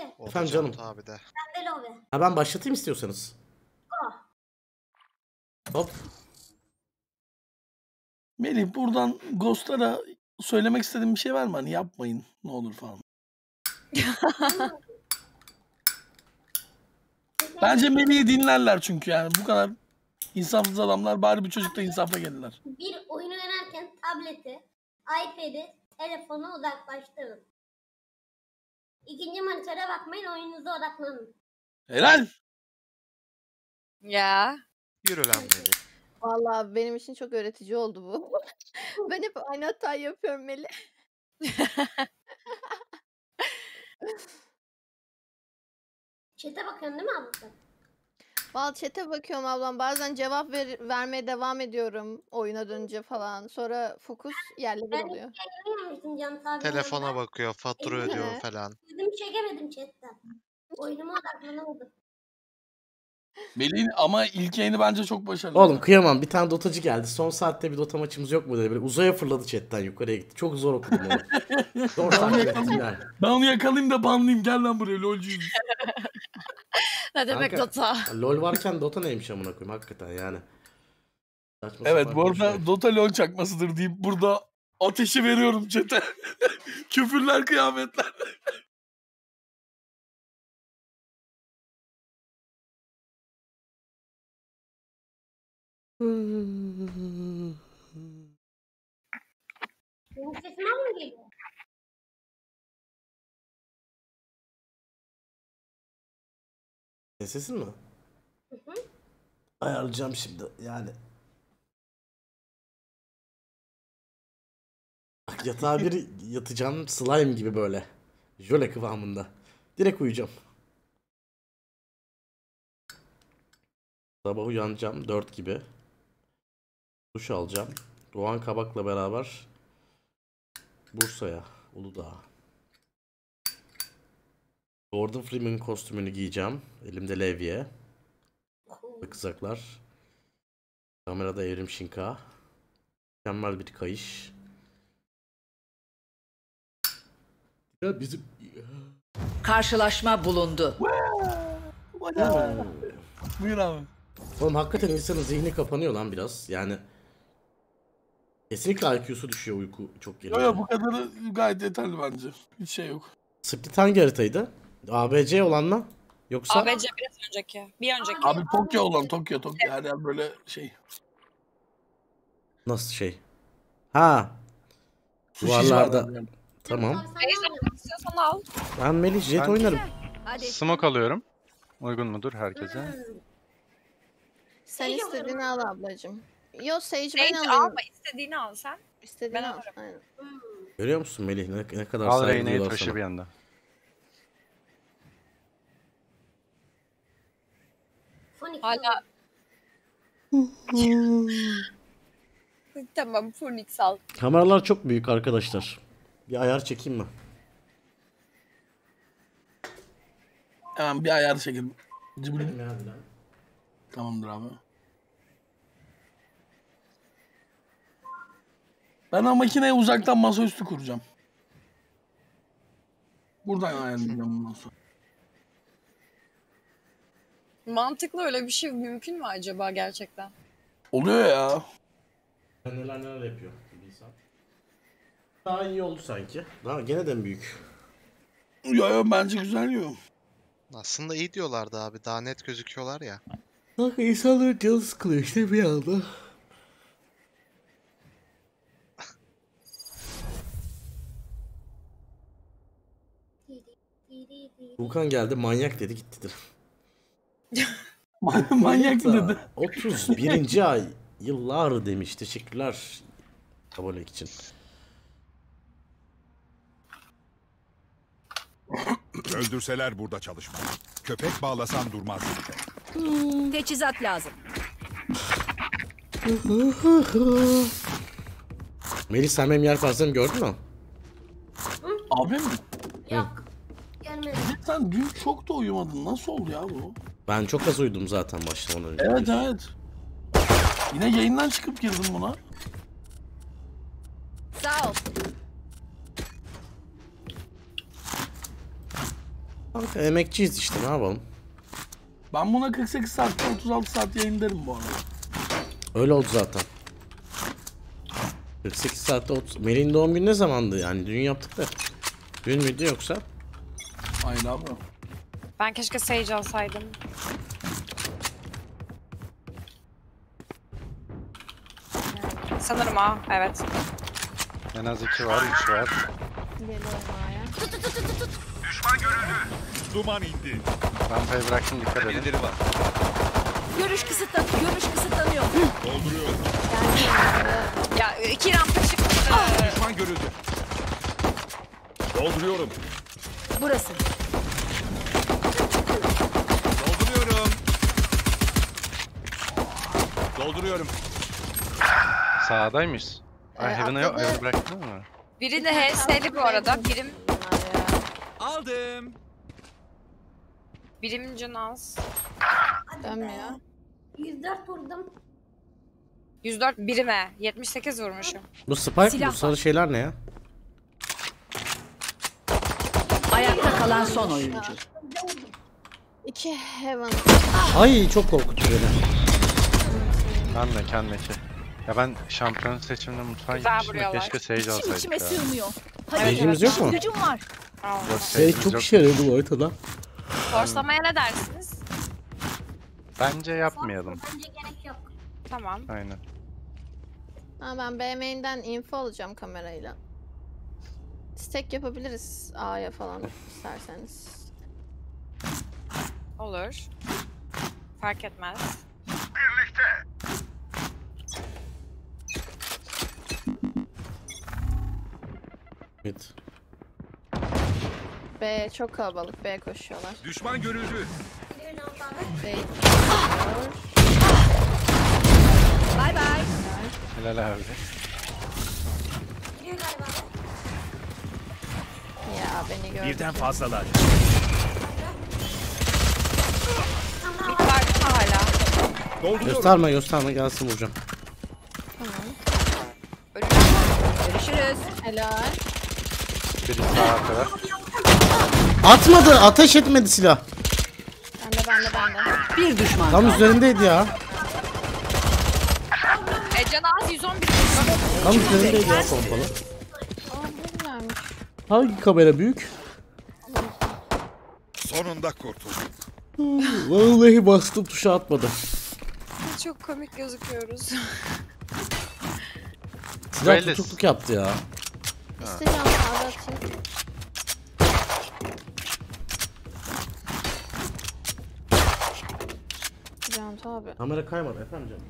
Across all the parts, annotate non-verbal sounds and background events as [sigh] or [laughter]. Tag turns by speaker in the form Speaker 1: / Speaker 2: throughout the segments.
Speaker 1: abi.
Speaker 2: Efendim canım.
Speaker 3: Abi de.
Speaker 1: Pembe lobi.
Speaker 2: Ha ben başlatayım istiyorsanız.
Speaker 1: Ah.
Speaker 2: Hop.
Speaker 4: Melih buradan Ghost'lara söylemek istediğin bir şey var mı? Hani yapmayın ne olur falan. [laughs] Bence Melih'i dinlerler çünkü yani bu kadar insafsız adamlar bari bir çocukta insafa gelirler.
Speaker 1: Bir oyun oynarken tableti, iPad'i, telefonu uzaklaştırın. İkinci monitöre bakmayın, oyununuza odaklanın.
Speaker 4: Helal.
Speaker 5: Ya.
Speaker 3: Yürü lan Melih.
Speaker 6: Vallahi benim için çok öğretici oldu bu. [laughs] ben hep aynı hatayı yapıyorum Melih.
Speaker 1: Chat'e bakıyorsun değil mi ablası?
Speaker 6: Vallahi chat'e bakıyorum ablam. Bazen cevap ver- vermeye devam ediyorum oyuna dönünce falan. Sonra fokus yerle bir
Speaker 1: Ben
Speaker 6: oluyor.
Speaker 1: Görüyormuşsun Can abi.
Speaker 3: Telefona bakıyor, fatura
Speaker 1: Evet.
Speaker 3: ödüyor falan.
Speaker 1: Dedim çekemedim chatten. Oyunuma odaklanamadım.
Speaker 4: Melih'in ama ilk yayını bence çok başarılı.
Speaker 2: Oğlum kıyamam bir tane dotacı geldi. Son saatte bir dota maçımız yok mu dedi. Böyle uzaya fırladı chatten yukarıya gitti. Çok zor okudum onu. [laughs] zor yani.
Speaker 4: Ben onu yakalayayım da banlayayım gel lan buraya lolcuyum. [laughs]
Speaker 5: Ne demek
Speaker 2: Kanka.
Speaker 5: Dota?
Speaker 2: LOL varken dota neymiş amına koyayım hakikaten yani. Saçma
Speaker 4: Evet bu arada Dota LoL çakmasıdır deyip burada ateşi veriyorum chat'e. [laughs] Küfürler kıyametler.
Speaker 1: Benim geliyor?
Speaker 2: Sesin mi?
Speaker 1: Hı hı.
Speaker 2: Ayarlayacağım şimdi yani. Bak yatağa bir [laughs] yatacağım slime gibi böyle. Jöle kıvamında. Direkt uyuyacağım. Sabah uyanacağım 4 gibi. Duş alacağım. Doğan Kabak'la beraber Bursa'ya, Uludağ'a. Gordon Freeman kostümünü giyeceğim. Elimde levye. Kızaklar. Kamerada Evrim Şinka. Mükemmel bir kayış. Ya bizim...
Speaker 7: Karşılaşma bulundu.
Speaker 4: Buyur abi.
Speaker 2: Oğlum hakikaten insanın zihni kapanıyor lan biraz. Yani kesinlikle IQ'su düşüyor uyku çok
Speaker 4: Yo
Speaker 2: geliyor.
Speaker 4: yo bu kadarı gayet yeterli bence. Hiç şey yok.
Speaker 2: Split hangi haritaydı? ABC olan mı? Yoksa
Speaker 5: ABC biraz önceki. Bir önceki.
Speaker 4: Abi Tokyo olan Tokyo Tokyo her yer böyle şey.
Speaker 2: nasıl şey? Ha. Duvarlarda. Tamam.
Speaker 5: İstiyorsan al.
Speaker 2: Ben Melih Jet
Speaker 8: Ben-
Speaker 2: oynarım.
Speaker 6: Hadi.
Speaker 8: Smoke alıyorum. Uygun mudur herkese?
Speaker 1: Hmm.
Speaker 6: Sen istediğini al ablacığım. Yo Sage ben alayım.
Speaker 5: alma istediğini al sen.
Speaker 6: İstediğini
Speaker 5: ben
Speaker 6: al.
Speaker 5: alırım.
Speaker 6: Aynen.
Speaker 2: Görüyor musun Melih ne, ne kadar
Speaker 8: Al Reyna'yı taşı bir yanda.
Speaker 1: Phoenix
Speaker 5: Hala. [laughs] tamam Phoenix al.
Speaker 2: Kameralar çok büyük arkadaşlar. Bir ayar çekeyim mi?
Speaker 4: Hemen bir ayar çekelim. Cıbıl. Tamamdır abi. Ben o makineye uzaktan masaüstü kuracağım. Buradan ayarlayacağım bundan sonra.
Speaker 5: Mantıklı öyle bir şey mümkün mü acaba gerçekten?
Speaker 4: Oluyor ya.
Speaker 2: Neler neler yapıyor bir insan. Daha iyi oldu sanki. Daha gene de büyük?
Speaker 4: Yo yo bence güzel yo.
Speaker 3: Aslında iyi diyorlardı abi. Daha net gözüküyorlar ya.
Speaker 2: Bak insanların canı sıkılıyor işte bir anda. Volkan geldi manyak dedi gittidir. [laughs]
Speaker 4: Manyak dedi.
Speaker 2: 31. ay yıllar demiş. Teşekkürler abonelik için.
Speaker 9: Öldürseler burada çalışmaz. Köpek bağlasan durmaz.
Speaker 7: Teçhizat lazım.
Speaker 2: Melih sen benim yer fazlamı gördün mü?
Speaker 4: Abi mi?
Speaker 1: Yok.
Speaker 4: Sen dün çok da uyumadın. Nasıl oldu ya bu?
Speaker 2: Ben çok az uyudum zaten başlamadan önce.
Speaker 4: Evet evet. Yine yayından çıkıp girdim buna.
Speaker 6: Sağ ol.
Speaker 2: Kanka emekçiyiz işte ne yapalım.
Speaker 4: Ben buna 48 saatte 36 saat yayın derim bu arada.
Speaker 2: Öyle oldu zaten. 48 saatte 30. Melih'in doğum günü ne zamandı yani? Dün yaptık da. Dün müydü yoksa?
Speaker 4: Aynen abi.
Speaker 5: Ben keşke Sage alsaydım. Sanırım ha. Evet.
Speaker 8: En az 2 var, 3 var.
Speaker 6: Geliyorum A'ya.
Speaker 9: Duman indi.
Speaker 8: Rampayı bıraktım dikkat edin.
Speaker 9: Birileri var.
Speaker 7: Görüş kısıtlanıyor. Görüş kısıtlanıyor.
Speaker 9: Dolduruyorum.
Speaker 5: Ya iki rampa çıktı.
Speaker 9: Düşman görüldü. Dolduruyorum.
Speaker 7: Burası.
Speaker 9: Dolduruyorum. Dolduruyorum.
Speaker 8: Sağdaymış. Ay
Speaker 6: Ee,
Speaker 8: Heaven'a yok. Heaven'ı bıraktın mı?
Speaker 5: Biri de HS'li bu arada. Birim.
Speaker 9: Aldım.
Speaker 5: birimin canı az.
Speaker 6: Dönmüyor.
Speaker 1: 104 vurdum.
Speaker 5: 104 birime. 78 vurmuşum.
Speaker 2: Bu spike
Speaker 7: Silah
Speaker 2: bu sarı şeyler ne ya?
Speaker 7: Ayakta kalan son oyuncu.
Speaker 6: İki heaven.
Speaker 2: Ay çok korkuttu beni.
Speaker 8: Ben de kendimdeki. Ya ben şampiyon seçiminde mutfağa
Speaker 5: Güzel
Speaker 8: gitmiştim de
Speaker 5: vuruyorlar.
Speaker 8: keşke Sage
Speaker 7: İçim içime
Speaker 8: alsaydık ya.
Speaker 7: sığmıyor.
Speaker 2: Seyircimiz yok mu?
Speaker 7: Gücüm var.
Speaker 5: Allah.
Speaker 8: Yok
Speaker 2: Şey
Speaker 8: Sage'imiz
Speaker 2: çok
Speaker 8: yok.
Speaker 2: işe yarıyordu bu haritada.
Speaker 5: Forcelamaya ne dersiniz?
Speaker 8: Bence yapmayalım.
Speaker 1: Bence gerek yok.
Speaker 5: Tamam.
Speaker 8: Aynen.
Speaker 6: Ha, ben B main'den info alacağım kamerayla. Stack yapabiliriz A'ya falan isterseniz.
Speaker 5: Olur. Fark etmez.
Speaker 2: Evet.
Speaker 6: B çok kalabalık. B koşuyorlar.
Speaker 9: Düşman görüldü.
Speaker 6: B
Speaker 7: Bay bay.
Speaker 8: Helal abi.
Speaker 6: Ya beni gördü.
Speaker 9: Birden fazlalar. Dolduruyorum.
Speaker 2: Gösterme gösterme gelsin.
Speaker 6: Tamam.
Speaker 5: Ölüler
Speaker 7: Görüşürüz.
Speaker 6: Helal.
Speaker 8: Biri sağ arkada.
Speaker 2: Atmadı ateş etmedi silah.
Speaker 6: Bende bende bende.
Speaker 7: Bir düşman
Speaker 2: Tam üzerindeydi ya.
Speaker 5: E canı az 111.
Speaker 2: Tam üzerindeydi ya pompalı. Hangi kamera büyük?
Speaker 9: Sonunda kurtuldum.
Speaker 2: Vallahi bastım tuşa atmadı.
Speaker 5: Çok komik gözüküyoruz. [laughs]
Speaker 2: Silah
Speaker 8: Böyle-
Speaker 2: tutukluk yaptı ya.
Speaker 6: İsteyeceğim A'da atayım. Can abi.
Speaker 2: Kamera kaymadı efendim canım.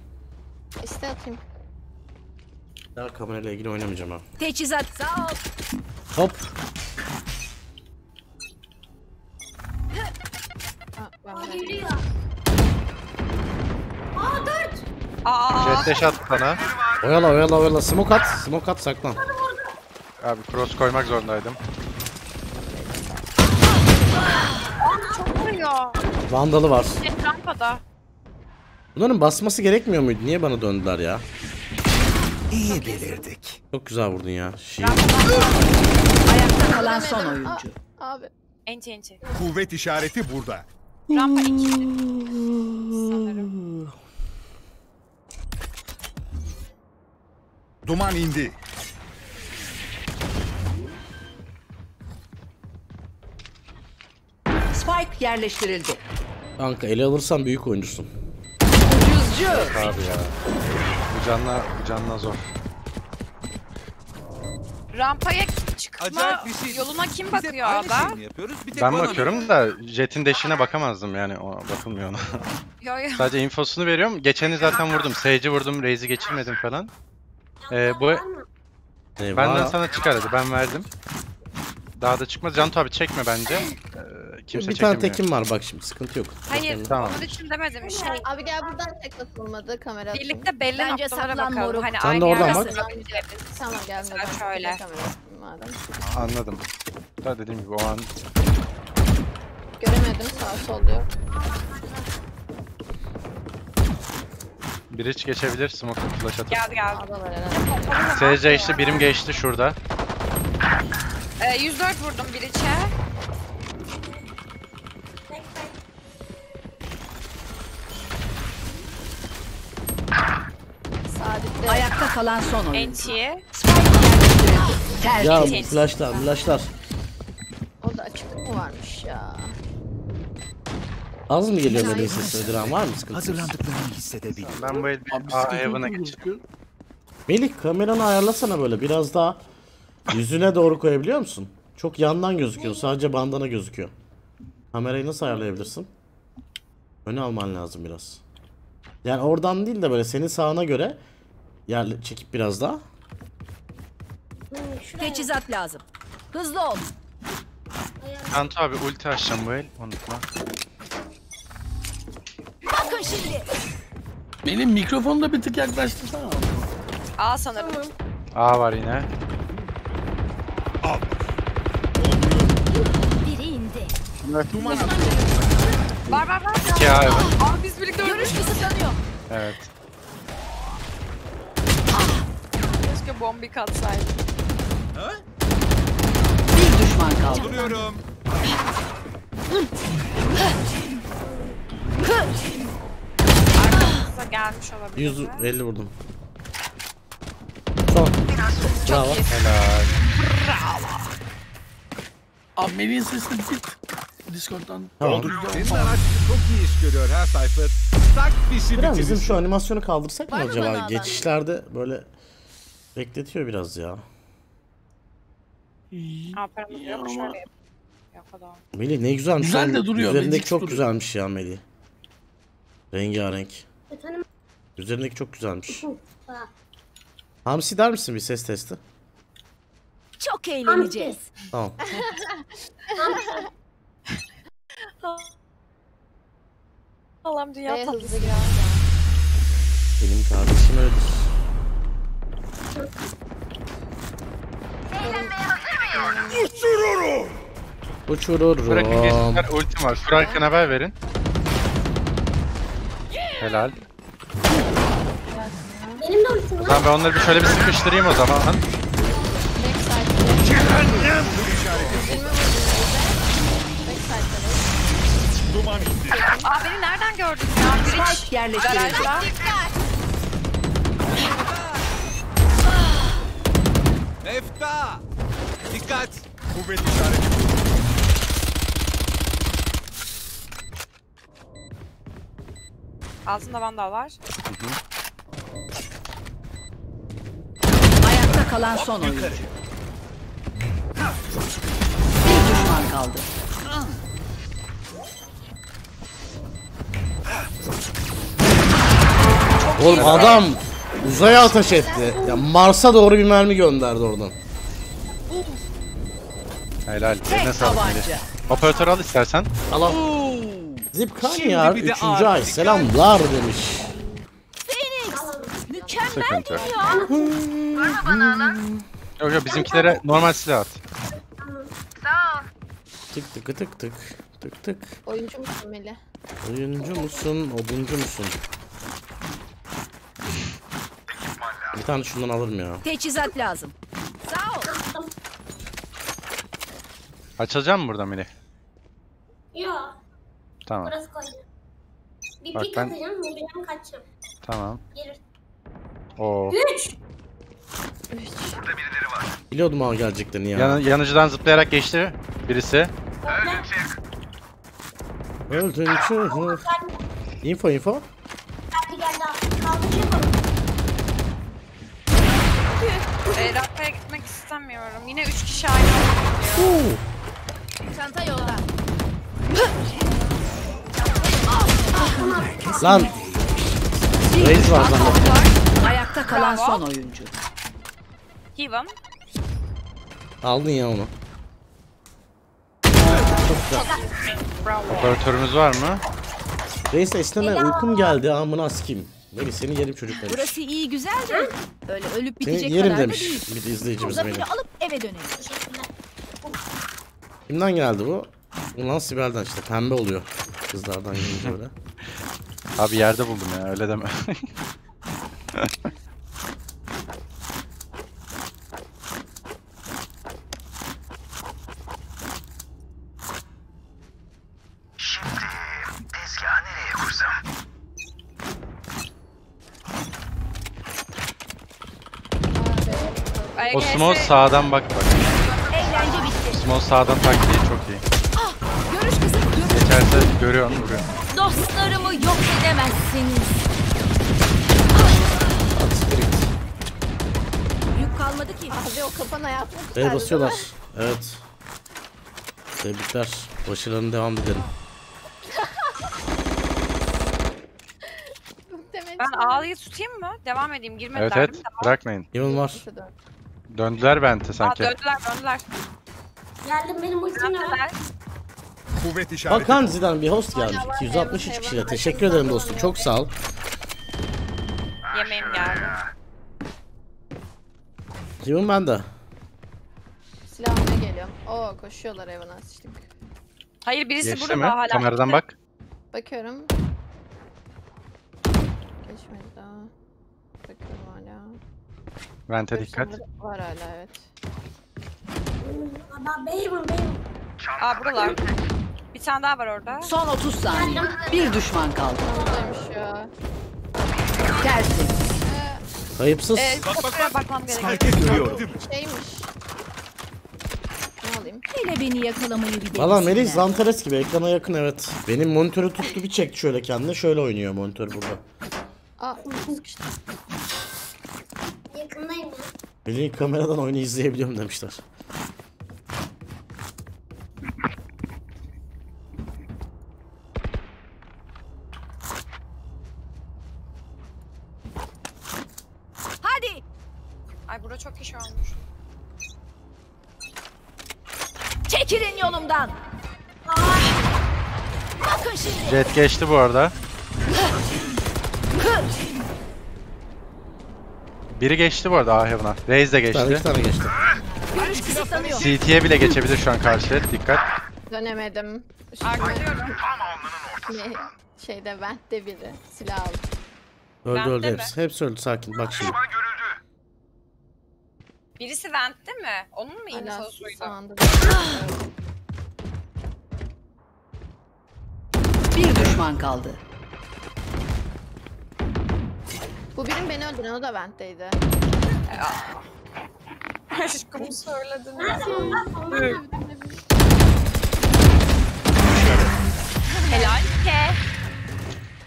Speaker 6: İste atayım.
Speaker 2: Daha kamerayla ilgili oynamayacağım ha.
Speaker 7: Teçhizat sağ ol.
Speaker 2: Hop.
Speaker 6: Ha, ben de-.
Speaker 1: Aa 4.
Speaker 5: Aa,
Speaker 8: Jet dash at bana.
Speaker 2: Oyala oyala oyala. Smoke at. Smoke at saklan.
Speaker 8: Abi cross koymak zorundaydım.
Speaker 5: çok vuruyor.
Speaker 2: Vandalı var.
Speaker 5: Jet rampada.
Speaker 2: Bunların basması gerekmiyor muydu? Niye bana döndüler ya?
Speaker 9: İyi belirdik.
Speaker 2: Çok güzel vurdun ya. Şey.
Speaker 7: Ayakta kalan son oyuncu.
Speaker 6: Abi.
Speaker 5: Enti enti.
Speaker 9: Kuvvet işareti burada.
Speaker 5: Rampa 2. Sanırım.
Speaker 9: Duman indi.
Speaker 7: Spike yerleştirildi.
Speaker 2: Kanka ele alırsan büyük oyuncusun.
Speaker 7: Ucuzcu.
Speaker 8: Abi ya. Bu canla, bu canla zor.
Speaker 5: Rampaya çıkma yoluna kim bakıyor ada?
Speaker 8: Ben bakıyorum da Jet'in deşine bakamazdım yani o bakılmıyor ona.
Speaker 5: Yo yo.
Speaker 8: Sadece infosunu veriyorum. Geçeni zaten vurdum. Sage'i vurdum, Raze'i geçirmedim falan. Ee, bu?
Speaker 2: Eyvah.
Speaker 8: benden sana çıkar hadi ben verdim. Daha da çıkmaz. Cantu abi çekme bence. Ee, kimse
Speaker 2: bir tane
Speaker 8: çekemiyor.
Speaker 2: tekim var bak şimdi sıkıntı yok.
Speaker 5: Hayır
Speaker 8: Tamam.
Speaker 5: onun için demedim şey.
Speaker 6: Abi gel buradan tek atılmadı kamera.
Speaker 5: Birlikte belli
Speaker 7: Bence
Speaker 5: noktalara
Speaker 7: saklan
Speaker 5: bakalım.
Speaker 7: moruk.
Speaker 5: Hani
Speaker 2: Sen
Speaker 5: aynı
Speaker 2: de oradan
Speaker 5: yerden
Speaker 2: bak.
Speaker 5: sıralayabiliriz.
Speaker 6: Tamam gel
Speaker 5: Mesela
Speaker 6: buradan.
Speaker 5: şöyle.
Speaker 6: Kamera madem.
Speaker 8: Anladım. Daha dediğim gibi o an
Speaker 6: Göremedim sağ sol diyor.
Speaker 8: Bridge geçebilir. Smoke flash atın.
Speaker 5: Geldi geldi.
Speaker 6: Adalar.
Speaker 8: SC işte birim geçti şurada.
Speaker 5: Ee, 104 vurdum Bridge'e. Ayakta
Speaker 7: kalan son oyuncu.
Speaker 5: Enti'ye.
Speaker 2: Ya
Speaker 7: Terk
Speaker 2: flaşlar flaşlar.
Speaker 6: Orada açıklık mı varmış ya?
Speaker 2: Az mı geliyor Melih'in sesi? Diren var mı sıkıntı?
Speaker 9: Hazırlandıklarını hissedebilirim.
Speaker 8: Ben bu el bir
Speaker 4: yok mu
Speaker 8: geçeyim.
Speaker 2: Melih kameranı ayarlasana böyle biraz daha yüzüne doğru koyabiliyor musun? Çok yandan gözüküyor. Sadece bandana gözüküyor. Kamerayı nasıl ayarlayabilirsin? Öne alman lazım biraz. Yani oradan değil de böyle senin sağına göre yer çekip biraz daha.
Speaker 7: Teçhizat lazım. Hızlı ol.
Speaker 8: Cantu abi ulti açacağım bu el. Unutma.
Speaker 7: Bakın şimdi.
Speaker 4: Benim mikrofonu da bir tık yaklaştırsana.
Speaker 5: A sanırım.
Speaker 8: A var yine.
Speaker 7: Biri indi.
Speaker 5: Var var var.
Speaker 8: 2 A Heaven.
Speaker 5: Abi biz birlikte.
Speaker 7: Görüş kısıtlanıyor.
Speaker 8: Evet.
Speaker 5: Keşke bombi katsaydım.
Speaker 7: Bir düşman kaldı.
Speaker 9: Duruyorum.
Speaker 5: Gelmiş olabilir.
Speaker 2: 150 vurdum. Son. Bravo.
Speaker 8: Helal.
Speaker 4: Abi Melih'in sesini bit. Discord'dan.
Speaker 2: Tamam.
Speaker 9: Senin araç çok iyi iş görüyor ha Cypher. Tak dişi
Speaker 2: Biraz bizim şu animasyonu kaldırsak mı acaba? Geçişlerde böyle bekletiyor biraz ya.
Speaker 4: Ya
Speaker 5: yok şöyle.
Speaker 2: Melih ne güzelmiş.
Speaker 4: Güzel de duruyor,
Speaker 2: Üzerindeki çok
Speaker 4: duruyor.
Speaker 2: güzelmiş ya Melih. Rengarenk.
Speaker 1: Efendim?
Speaker 2: Üzerindeki çok güzelmiş. Hamsi der misin bir ses testi?
Speaker 7: Çok eğleneceğiz.
Speaker 2: Tamam.
Speaker 5: Allah'ım dünya tatlısı.
Speaker 6: girer.
Speaker 2: Benim kardeşim öyledir. Uçururum.
Speaker 8: Bırakın gençler ultim var. Kurarken haber verin. Helal.
Speaker 1: Benim de ultim var.
Speaker 8: Tamam ben onları bir şöyle bir sıkıştırayım o zaman.
Speaker 5: Aa beni nereden gördün ya? Bridge.
Speaker 7: Yerleştirildi.
Speaker 9: Nefta! Dikkat! Kuvvet işareti.
Speaker 5: Altında vandal var.
Speaker 7: Ayakta kalan son oyuncu. Bir düşman kaldı.
Speaker 2: Oğlum adam uzaya ateş etti. Ya Mars'a doğru bir mermi gönderdi oradan.
Speaker 8: Helal. Eline sağlık Melih. Operatör al istersen.
Speaker 2: Allah. Zip Kanyar
Speaker 9: bir de
Speaker 2: 3.
Speaker 9: ağır
Speaker 2: ay selamlar demiş.
Speaker 8: Sıkıntı yok. Yok yok bizimkilere normal silah at.
Speaker 2: Tık tık tık tık. Tık tık.
Speaker 6: Oyuncu musun Melih?
Speaker 2: Oyuncu musun, oduncu musun? Bir tane şundan alırım ya.
Speaker 7: Teçhizat lazım. Sağ ol.
Speaker 8: Açılacak mı burada Melih?
Speaker 1: Yok.
Speaker 8: Tamam.
Speaker 1: Burası koydu. Bir
Speaker 8: Bak
Speaker 1: pik
Speaker 8: ben-
Speaker 1: atacağım. Vuracağım kaçacağım.
Speaker 8: Tamam.
Speaker 1: Gelir.
Speaker 8: Oo.
Speaker 1: Üç.
Speaker 2: Biliyordum ama geleceklerini ya.
Speaker 8: Yan, yanıcıdan zıplayarak geçti birisi.
Speaker 2: Öldün çünkü. Info info.
Speaker 1: Geldi geldi. Kaldı yapalım.
Speaker 5: E, Rakka'ya gitmek istemiyorum. Yine 3 kişi aynı anda geliyor.
Speaker 6: Çanta yolda. [laughs]
Speaker 2: Lan Reis var zannettim.
Speaker 7: Ayakta kalan
Speaker 5: Bravo.
Speaker 7: son oyuncu.
Speaker 5: Heaven.
Speaker 2: aldın ya onu.
Speaker 5: Bravo.
Speaker 8: Operatörümüz var mı?
Speaker 2: Reis esneme uykum geldi amına sikeyim. Melih seni yerim çocuk demiş.
Speaker 7: Burası iyi güzel de öyle ölüp
Speaker 2: Seni
Speaker 7: bitecek
Speaker 2: yerim
Speaker 7: kadar da
Speaker 2: demiş
Speaker 7: değil.
Speaker 2: bir de izleyicimiz
Speaker 7: Zaferi
Speaker 2: benim.
Speaker 7: alıp eve dönelim.
Speaker 2: Kimden geldi bu? Ulan Sibel'den işte pembe oluyor. Kızlardan gelince öyle.
Speaker 8: Abi yerde buldum ya öyle deme. O smoke sağdan bak bak.
Speaker 7: Eğlence bitti.
Speaker 8: Smoke sağdan taktiği çok iyi.
Speaker 7: Görüş kısıt. Görüş.
Speaker 8: Geçerse görüyorsun vuruyor.
Speaker 7: Dostlarımı yok edemezsiniz. Yük kalmadı ki.
Speaker 6: Abi o kafan hayatını
Speaker 2: B'ye
Speaker 6: kurtardı.
Speaker 2: basıyorlar. Evet. Tebrikler. Başarılarına devam edelim. [laughs]
Speaker 5: Ben
Speaker 6: ki-
Speaker 5: A'yı tutayım mı? Devam edeyim. Girmediler
Speaker 8: Evet
Speaker 5: değil
Speaker 8: evet
Speaker 5: mi?
Speaker 8: Bırakmayın.
Speaker 2: Yılın var.
Speaker 8: Döndüler bente
Speaker 5: Aa,
Speaker 8: sanki.
Speaker 5: döndüler döndüler.
Speaker 1: Geldim benim ultim ne var?
Speaker 5: Döndüler.
Speaker 9: Kuvvet işareti.
Speaker 2: Hakan Zidane bir host gelmiş.
Speaker 6: Hala var,
Speaker 2: 263
Speaker 6: eyvah,
Speaker 2: kişiyle. Teşekkür ederim dostum. Çok sağ ol.
Speaker 5: Yemeğim geldi.
Speaker 2: Kimim ben de.
Speaker 6: Silah almaya geliyorum. Oo koşuyorlar evine sıçtık.
Speaker 5: Hayır birisi
Speaker 8: Geçti
Speaker 5: burada
Speaker 8: mi?
Speaker 5: hala.
Speaker 8: Kameradan bak.
Speaker 6: Bakıyorum. Geçmedi daha. Bakıyorum hala.
Speaker 8: Vente dikkat.
Speaker 6: Var hala evet.
Speaker 1: Aa, beyim beyim.
Speaker 5: Aa buralar. Bir tane daha var orada.
Speaker 7: Son 30 saniye. Bir düşman kaldı.
Speaker 6: Buradaymış ya.
Speaker 7: Tersi.
Speaker 2: Kayıpsız.
Speaker 5: Ee, fotoğrafa bakmam gerekiyor.
Speaker 9: Hareket görüyorum.
Speaker 6: Şeymiş. Ne alayım?
Speaker 7: Hele beni yakalamayı bir denesinler.
Speaker 2: Valla Melih Zantares gibi ekrana yakın evet. Benim monitörü tuttu bir çekti şöyle kendine. Şöyle oynuyor monitör burada.
Speaker 6: Aa sıkıştı.
Speaker 1: Yakındayım ya.
Speaker 2: Melih'in kameradan oyunu izleyebiliyorum demişler.
Speaker 5: Ay burada çok kişi olmuş.
Speaker 7: Çekilin yolumdan. Bakın şimdi.
Speaker 8: Jet geçti bu arada. Biri geçti bu arada A Heaven'a. Raze de geçti.
Speaker 2: iki tane geçti.
Speaker 7: Görüş kısıtlanıyor.
Speaker 8: CT'ye bile geçebilir şu an karşı. Dikkat.
Speaker 6: Dönemedim. Şeyde vent'te biri. Silah aldı.
Speaker 2: Öldü
Speaker 5: Bende
Speaker 2: öldü
Speaker 5: mi?
Speaker 2: hepsi. Hepsi öldü sakin bak şimdi.
Speaker 5: Birisi vent'te mi? Onun mu infosuydu?
Speaker 6: sağında.
Speaker 7: Bir düşman kaldı.
Speaker 6: Bu birim beni öldüren o da vent'teydi. [laughs]
Speaker 5: Aşkım söyledin? Helal ke.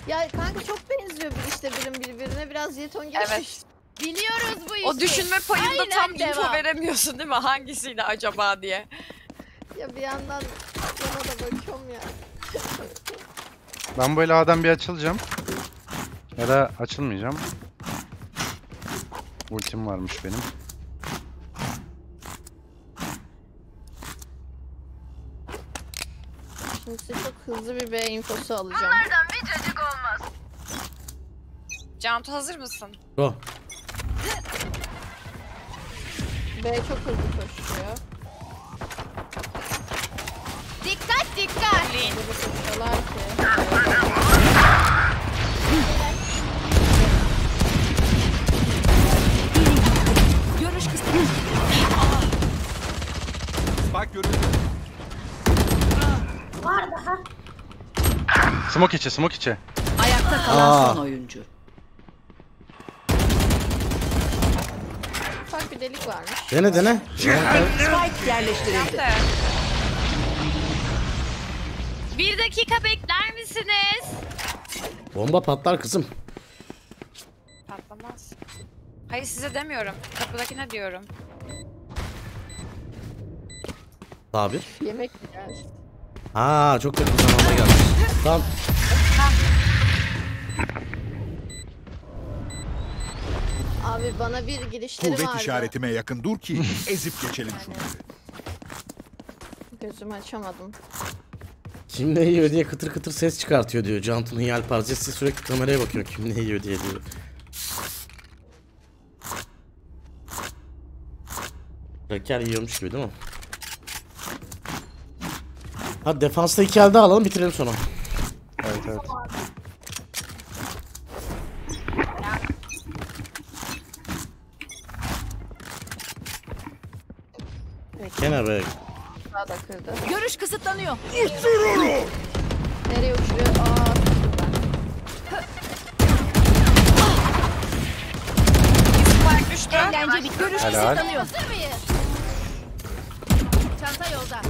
Speaker 6: Ya kanka çok benziyor bir işte birim birbirine biraz jeton geçmiş.
Speaker 5: Evet.
Speaker 6: Biliyoruz bu işi.
Speaker 5: O düşünme payında
Speaker 6: Aynen
Speaker 5: tam info
Speaker 6: devam.
Speaker 5: veremiyorsun değil mi? Hangisiyle acaba diye.
Speaker 6: Ya bir yandan yana da bakıyorum ya.
Speaker 8: Ben böyle A'dan bir açılacağım. Ya da açılmayacağım. Ultim varmış benim.
Speaker 6: Şimdi size çok hızlı bir B infosu alacağım.
Speaker 5: Cantu hazır mısın?
Speaker 2: Go.
Speaker 6: B çok hızlı koşuyor. Dikkat dikkat! Burada koşuyorlar ki.
Speaker 7: Görüş.
Speaker 9: Spike görüldü.
Speaker 1: Var daha.
Speaker 8: Smoke içi, smoke içi.
Speaker 7: Ayakta kalan
Speaker 2: Aa.
Speaker 7: son oyuncu.
Speaker 6: Ufak bir delik varmış.
Speaker 2: Dene dene.
Speaker 7: Spike yerleştirildi.
Speaker 5: Bir dakika bekler misiniz?
Speaker 2: Bomba patlar kızım.
Speaker 5: Patlamaz. Hayır size demiyorum. Kapıdakine diyorum.
Speaker 2: Tabir.
Speaker 6: Yemek mi yer?
Speaker 2: Aa çok yakın zamanda gelmiş. Tamam.
Speaker 6: Abi bana bir girişleri
Speaker 9: Kuvvet
Speaker 6: vardı.
Speaker 9: işaretime yakın dur ki [laughs] ezip geçelim şunları.
Speaker 6: Gözümü açamadım.
Speaker 2: Kim ne yiyor diye kıtır kıtır ses çıkartıyor diyor. Cantu'nun yelpazesi sürekli kameraya bakıyor. Kim ne yiyor diye diyor. Reker yiyormuş gibi değil mi? Hadi defansta iki elde alalım bitirelim sonra.
Speaker 8: Evet evet.
Speaker 2: Be.
Speaker 6: Daha da kırdı.
Speaker 7: Görüş kısıtlanıyor.
Speaker 6: Nereye uçuruyor? Aa,
Speaker 5: düştü.
Speaker 7: Eğlence bitti. Görüş
Speaker 8: Helal.
Speaker 7: Kısıtlanıyor.
Speaker 6: Çanta yolda.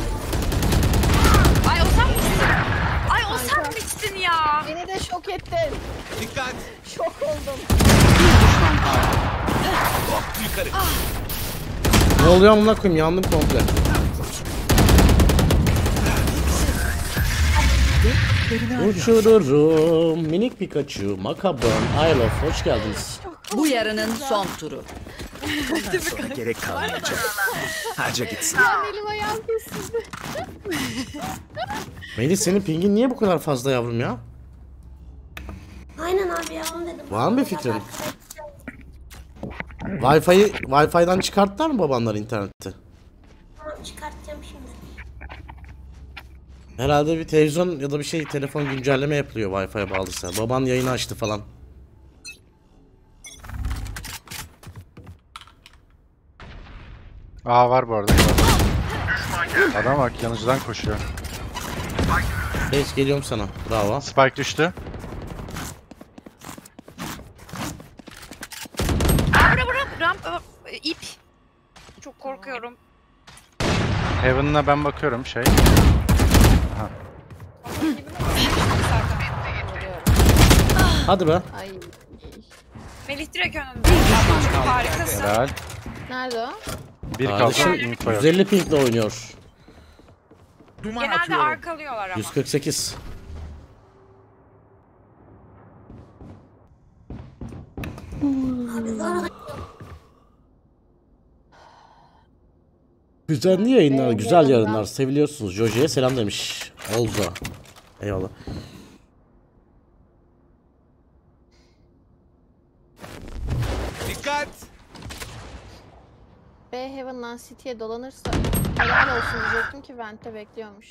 Speaker 5: Ay o sen misin? Ay o sen misin ya?
Speaker 6: Beni de şok ettin.
Speaker 9: Dikkat.
Speaker 6: Şok oldum.
Speaker 2: Ne oluyor amına koyayım yandım komple. Uçururum minik Pikachu, Makabon, I love hoş geldiniz.
Speaker 7: Bu yarının son turu.
Speaker 9: Gerek kalmayacak. Harca gitsin.
Speaker 6: Elim ayağım kesildi.
Speaker 2: Melih senin pingin niye bu kadar fazla yavrum ya?
Speaker 1: Aynen abi ya onu dedim.
Speaker 2: Var mı bir fikrin? Wi-Fi'yi Wi-Fi'den çıkarttılar mı babanlar interneti?
Speaker 1: Tamam çıkartacağım şimdi.
Speaker 2: Herhalde bir televizyon ya da bir şey telefon güncelleme yapılıyor Wi-Fi'ye bağlıysa. Baban yayını açtı falan.
Speaker 8: Aa var bu arada. Adam bak yanıcıdan koşuyor.
Speaker 2: Geç geliyorum sana. Bravo.
Speaker 8: Spike düştü.
Speaker 5: Aa, bura bura ramp ıı, ip. Çok korkuyorum.
Speaker 8: Heaven'ına ben bakıyorum şey.
Speaker 2: Hadi be.
Speaker 6: Ay.
Speaker 5: Melih direkt önünde. Harikasın.
Speaker 8: Helal.
Speaker 6: Nerede o?
Speaker 8: Bir
Speaker 2: Kardeşim
Speaker 8: kaldı info yok.
Speaker 2: 150 pingle oynuyor.
Speaker 9: Duman
Speaker 5: Genelde
Speaker 9: atıyorum.
Speaker 5: arkalıyorlar ama.
Speaker 2: 148. Düzenli yayınlar, güzel yayınlar. Seviliyorsunuz. Joje'ye selam demiş. Oldu. Eyvallah.
Speaker 9: Dikkat.
Speaker 6: B Heaven'dan City'ye dolanırsa helal olsun diyecektim ki Vent'te bekliyormuş.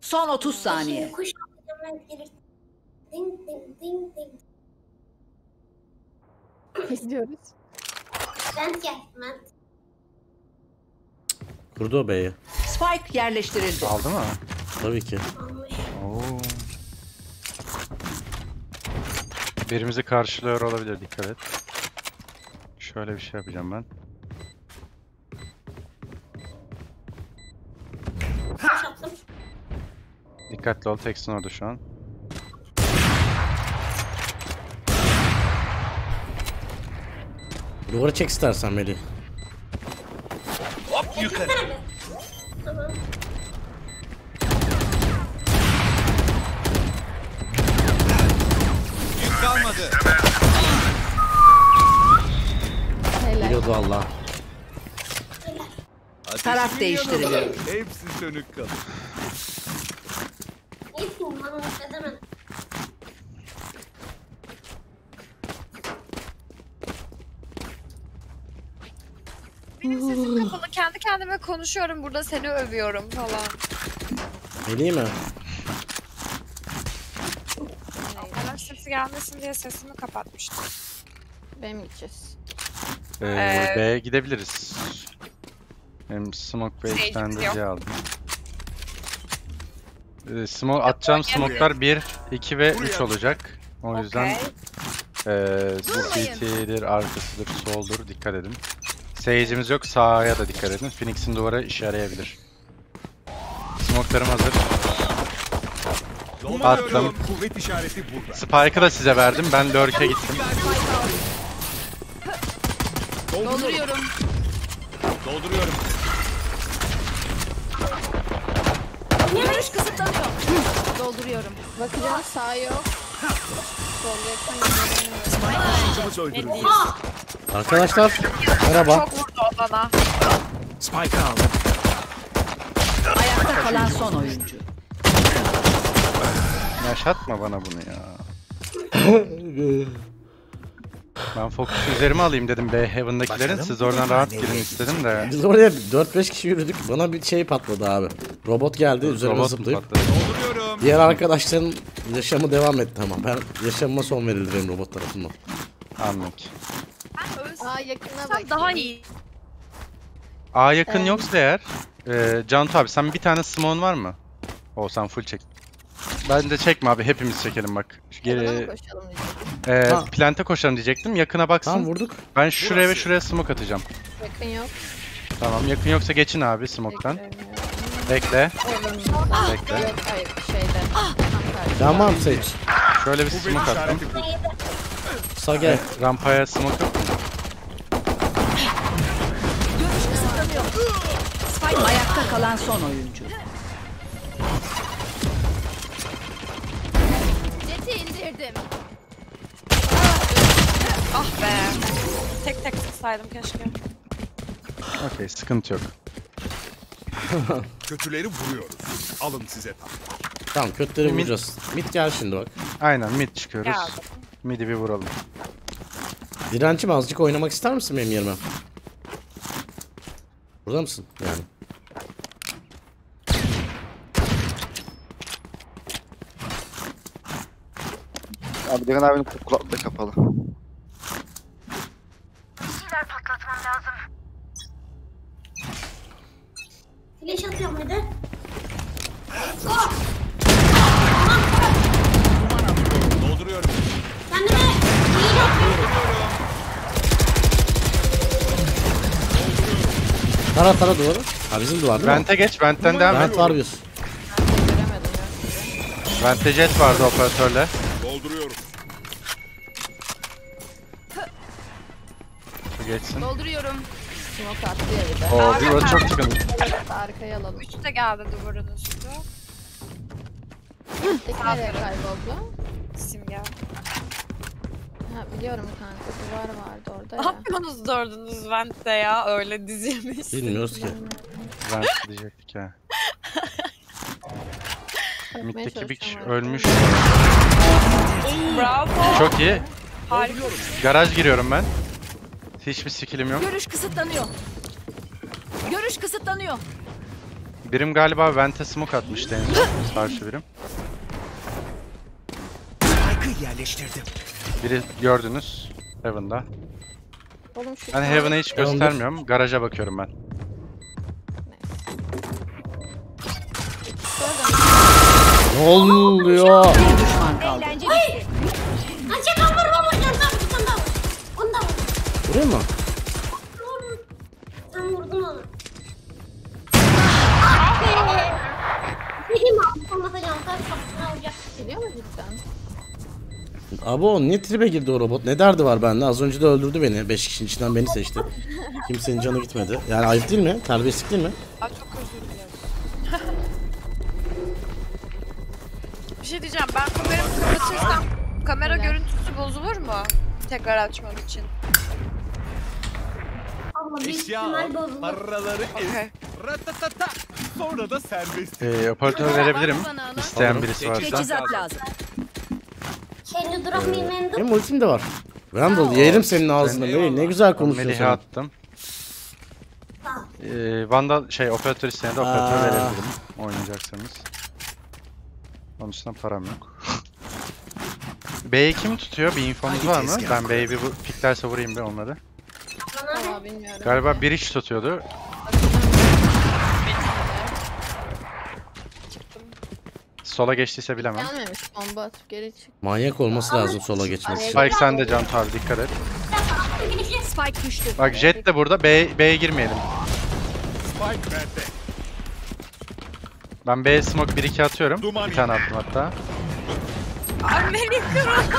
Speaker 7: Son 30 saniye.
Speaker 1: Kuş hemen gelir. Ding ding ding ding.
Speaker 6: İzliyoruz.
Speaker 1: Ben geldim ben.
Speaker 2: Kurdu o B'yi.
Speaker 7: Spike yerleştirildi.
Speaker 8: Aldı mı?
Speaker 2: Tabii ki.
Speaker 8: Oo. Birimizi karşılıyor olabilir dikkat et. Şöyle bir şey yapacağım ben. Dikkatli ol Tex'in orada şu an.
Speaker 2: Duvara çek istersen Melih.
Speaker 9: Yukarı.
Speaker 1: Tamam.
Speaker 9: Yük kalmadı.
Speaker 6: Helal.
Speaker 2: Biliyordu Allah.
Speaker 7: Taraf değiştiriliyor.
Speaker 9: Hepsi sönük kalır.
Speaker 1: İlkim lan onu edemem.
Speaker 5: Benim sesim kapalı. Kendi kendime konuşuyorum burada seni övüyorum falan.
Speaker 2: Melih mi?
Speaker 5: Bana sesi gelmesin diye sesimi kapatmıştım.
Speaker 6: Benim gideceğiz.
Speaker 8: Ee,
Speaker 5: Ee,
Speaker 8: B'ye gidebiliriz. Hem smoke ve
Speaker 5: yok.
Speaker 8: aldım. Ee, smoke atacağım smoke'lar 1, 2 ve 3 olacak. O yüzden
Speaker 5: Okey.
Speaker 8: eee CT'dir, arkasıdır, soldur dikkat edin. Sage'imiz yok sağa da dikkat edin. Phoenix'in duvara işe yarayabilir. Smoke'larım hazır.
Speaker 9: Burada.
Speaker 8: Spike'ı da size verdim. Ben lurk'e gittim.
Speaker 9: Dolduruyorum. Dolduruyorum.
Speaker 7: Görüş kısıtlanıyor.
Speaker 6: Dolduruyorum. Bakacağım sağ yok. Sol yakın.
Speaker 9: Kızımız öldürüldü.
Speaker 2: Arkadaşlar merhaba.
Speaker 5: Çok vurdu o bana.
Speaker 9: Spike aldım.
Speaker 7: Ayakta kalan son oyuncu.
Speaker 8: Yaşatma bana bunu ya. [laughs] Ben fokusu üzerime alayım dedim B Heaven'dakilerin.
Speaker 9: Bakalım
Speaker 8: Siz oradan rahat girin istedim de.
Speaker 2: Biz oraya 4-5 kişi yürüdük. Bana bir şey patladı abi. Robot geldi üzerime
Speaker 8: Robot
Speaker 2: zıplayıp.
Speaker 8: patladı?
Speaker 2: Diğer arkadaşların yaşamı devam etti ama ben yaşamıma son verildi benim robot tarafından.
Speaker 8: Anladık.
Speaker 5: Ben ölsem
Speaker 6: Aa yakına bak.
Speaker 5: daha iyi.
Speaker 8: A yakın
Speaker 6: Ee,
Speaker 8: yoksa eğer. E, Cantu abi sen bir tane smoke'un var mı? O sen full çek. Ben de çekme abi hepimiz çekelim bak. Şu
Speaker 6: Heaven'a mı
Speaker 8: Geri
Speaker 6: koşalım diyecektim.
Speaker 2: Tamam.
Speaker 8: plante koşalım diyecektim. Yakına baksın.
Speaker 2: Tamam vurduk.
Speaker 8: ben şuraya ve şuraya smoke atacağım.
Speaker 6: Yakın yok.
Speaker 8: Tamam yakın yoksa geçin abi smoke'tan. Bekle.
Speaker 6: Oranında.
Speaker 8: Bekle.
Speaker 6: Yok hayır şeyde.
Speaker 2: Tamam seç.
Speaker 8: Şöyle bir
Speaker 9: Bu benim
Speaker 8: smoke attım.
Speaker 9: işaretim.
Speaker 2: Sage.
Speaker 8: Rampaya smoke yok mu?
Speaker 7: Ayakta kalan son oyuncu.
Speaker 6: Jeti indirdim.
Speaker 5: Ah be. Tek tek sıksaydım keşke.
Speaker 8: Okey sıkıntı yok.
Speaker 9: Kötüleri vuruyoruz. Alın size tam.
Speaker 2: Tamam kötüleri
Speaker 8: Mid-
Speaker 2: vuracağız. Mid gel şimdi bak.
Speaker 8: Aynen mid çıkıyoruz.
Speaker 5: Geldim.
Speaker 8: Mid'i bir vuralım.
Speaker 2: Direncim azıcık oynamak ister misin benim yerime? Burada mısın? Yani.
Speaker 10: Abi Diren abinin kulaklığı kapalı.
Speaker 1: Flash atıyorum bir de.
Speaker 9: Dolduruyorum.
Speaker 1: Kendime iyi yapıyorum.
Speaker 2: Tara tara duvarı. Ha bizim duvar değil mi?
Speaker 8: Vente geç. Vent'ten devam et.
Speaker 2: Vent var bir.
Speaker 6: Göremedim ya.
Speaker 8: Vente jet vardı operatörle. Şu geçsin.
Speaker 6: Dolduruyorum. Smoke attı ya bir de.
Speaker 8: Oo bir burası çok sıkıntı.
Speaker 6: Arkaya alalım.
Speaker 5: Üçte geldi duvarın üstü.
Speaker 6: Tek nereye kayboldu?
Speaker 5: Simge.
Speaker 6: Ha biliyorum kanka duvar vardı orada
Speaker 5: Ne
Speaker 6: ya.
Speaker 5: yapıyorsunuz dördünüz Vent'te ya öyle dizilmiş.
Speaker 2: Bilmiyoruz ki.
Speaker 8: Vent diyecektik ya.
Speaker 6: Bakmaya
Speaker 8: Mid'deki bir kişi
Speaker 6: çalışacağım
Speaker 8: ölmüş.
Speaker 5: Bravo.
Speaker 8: Çok iyi.
Speaker 5: Harika.
Speaker 8: Garaj giriyorum ben. Hiçbir skillim yok.
Speaker 7: Görüş kısıtlanıyor. Görüş kısıtlanıyor.
Speaker 8: Birim galiba Vente smoke atmıştı en son. Karşı birim. Biri gördünüz. Heaven'da.
Speaker 6: Oğlum şu
Speaker 8: Ben Heaven'ı hiç göstermiyorum. Garaja bakıyorum ben.
Speaker 2: Ne oluyor?
Speaker 7: Bir düşman kaldı.
Speaker 1: Lan
Speaker 2: Buraya mı?
Speaker 1: Vur. Sen vurdun onu. Dedim abi anlatacağım. Tabii kafasına vuracak.
Speaker 6: Biliyor mu cidden?
Speaker 2: Abo niye tribe girdi o robot? Ne derdi var bende? Az önce de öldürdü beni. 5 kişinin içinden beni seçti. Kimsenin canı gitmedi. Yani ayıp değil mi? Terbiyesizlik değil mi?
Speaker 5: Ay çok özür dilerim. [laughs] bir şey diyeceğim ben kameramı kapatırsam kamera görüntüsü bozulur mu? Tekrar açmam için.
Speaker 1: Abla büyük ihtimal bozulur.
Speaker 9: Paraları. Ratatata. Sonra da serbest.
Speaker 8: Ee, operatör verebilirim. İsteyen birisi varsa.
Speaker 7: Teçhizat lazım.
Speaker 1: Kendi de.
Speaker 2: Benim ultim de var. Randall yerim senin ağzını. Ne, ne güzel konuşuyorsun.
Speaker 8: Melih'e attım. Ee, Vandal şey operatör isteyen de operatör
Speaker 2: Aa.
Speaker 8: verebilirim. Oynayacaksanız. Onun için param yok. [laughs] B'yi kim tutuyor? Bir infomuz var mı? Ben B'yi bir vu- piklerse vurayım bir onları.
Speaker 6: Bilmiyorum.
Speaker 8: Galiba bir iş tutuyordu. Sola geçtiyse bilemem.
Speaker 6: Gelmemiş bomba atıp geri çık.
Speaker 2: Manyak olması lazım sola geçmek için.
Speaker 8: Spike sende Can abi dikkat et.
Speaker 7: Spike düştü.
Speaker 8: Bak Jet de burada. B, B'ye girmeyelim.
Speaker 9: Spike bende.
Speaker 8: Ben B smoke 1-2 atıyorum.
Speaker 9: Duman
Speaker 8: Bir tane attım hatta.
Speaker 5: Anneni kırın.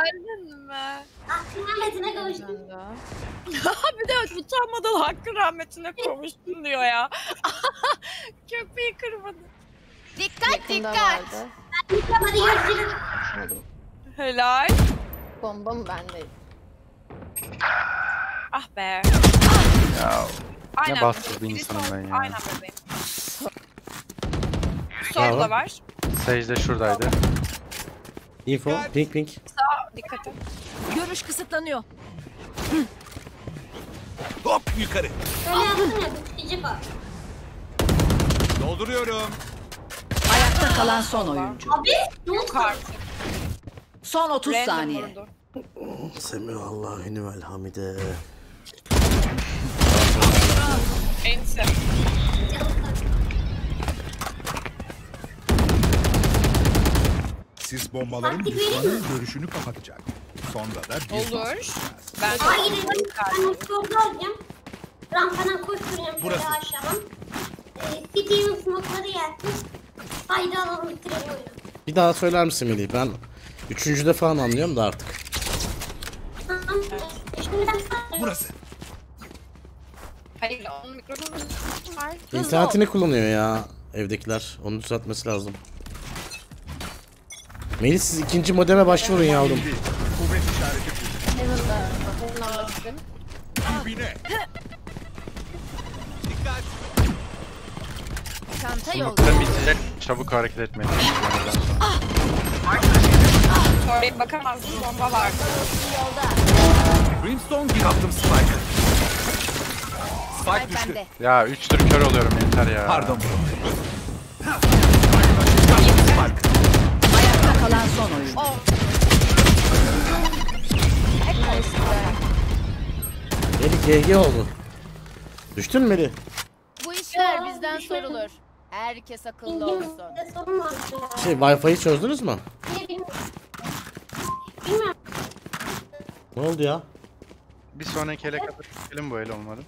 Speaker 5: Annen mi?
Speaker 1: Aklın rahmetine kavuştum.
Speaker 6: Ben daha. [laughs]
Speaker 5: bir de utanmadan hakkın rahmetine kavuştun diyor ya. [laughs] Köpeği kırmadı.
Speaker 6: Yakında vardı.
Speaker 1: Hadi görüşürüz.
Speaker 5: Helal.
Speaker 6: Bomba mı bende?
Speaker 5: Ah be.
Speaker 8: Ya
Speaker 5: Aynen.
Speaker 8: bastırdı
Speaker 5: Biri
Speaker 8: insanım
Speaker 5: sol-
Speaker 8: ben ya.
Speaker 5: Aynen bebeğim. Sol da var.
Speaker 8: Sage de şuradaydı.
Speaker 2: Info. Pink pink.
Speaker 5: Dikkat et.
Speaker 7: Görüş kısıtlanıyor.
Speaker 9: Hop yukarı.
Speaker 1: Öyle yaptın ya. Bitecek o.
Speaker 9: Dolduruyorum.
Speaker 7: Ayakta kalan son oyuncu.
Speaker 1: Abi ne oldu?
Speaker 5: Artık.
Speaker 7: Son 30
Speaker 5: Random
Speaker 7: saniye.
Speaker 5: vurdu.
Speaker 2: Semihallahü vel hamide.
Speaker 5: Ense.
Speaker 9: Sis bombaların
Speaker 1: Taktik vereyim
Speaker 9: düşmanın görüşünü kapatacak. Sonra da bir
Speaker 5: Olur. Ben
Speaker 1: Hayır ben motorda alacağım. Rampadan koşturacağım şöyle
Speaker 9: Burası.
Speaker 1: aşağıdan. Ee, City'nin smoke'ları gelsin. Haydi alalım bitirelim oyunu.
Speaker 2: Bir daha söyler misin Melih? Ben üçüncüde falan anlıyorum da artık.
Speaker 1: Tamam. Şimdi ben
Speaker 9: Burası.
Speaker 5: Hayır onun mikrofonu var.
Speaker 2: İnternetini kullanıyor ya evdekiler. Onu düzeltmesi lazım. Melih siz ikinci modeme başvurun yavrum.
Speaker 7: Çanta yolda.
Speaker 8: Smoke'larım bitecek. Çabuk hareket sonra.
Speaker 5: Oraya bakamazdım bomba vardı.
Speaker 11: Brimstone bir attım Spike. Spike düştü.
Speaker 7: bende.
Speaker 8: Ya 3 tür kör oluyorum yeter ya.
Speaker 11: Pardon bro.
Speaker 7: Ayakta kalan son oyuncu.
Speaker 2: Melih GG oldu. Düştün mü Melih?
Speaker 7: Bu işler bizden sorulur. Herkes akıllı olsun.
Speaker 2: Şey Wi-Fi'yi çözdünüz mü? Ne oldu ya?
Speaker 8: Bir sonraki ele kadar bu el olmadı.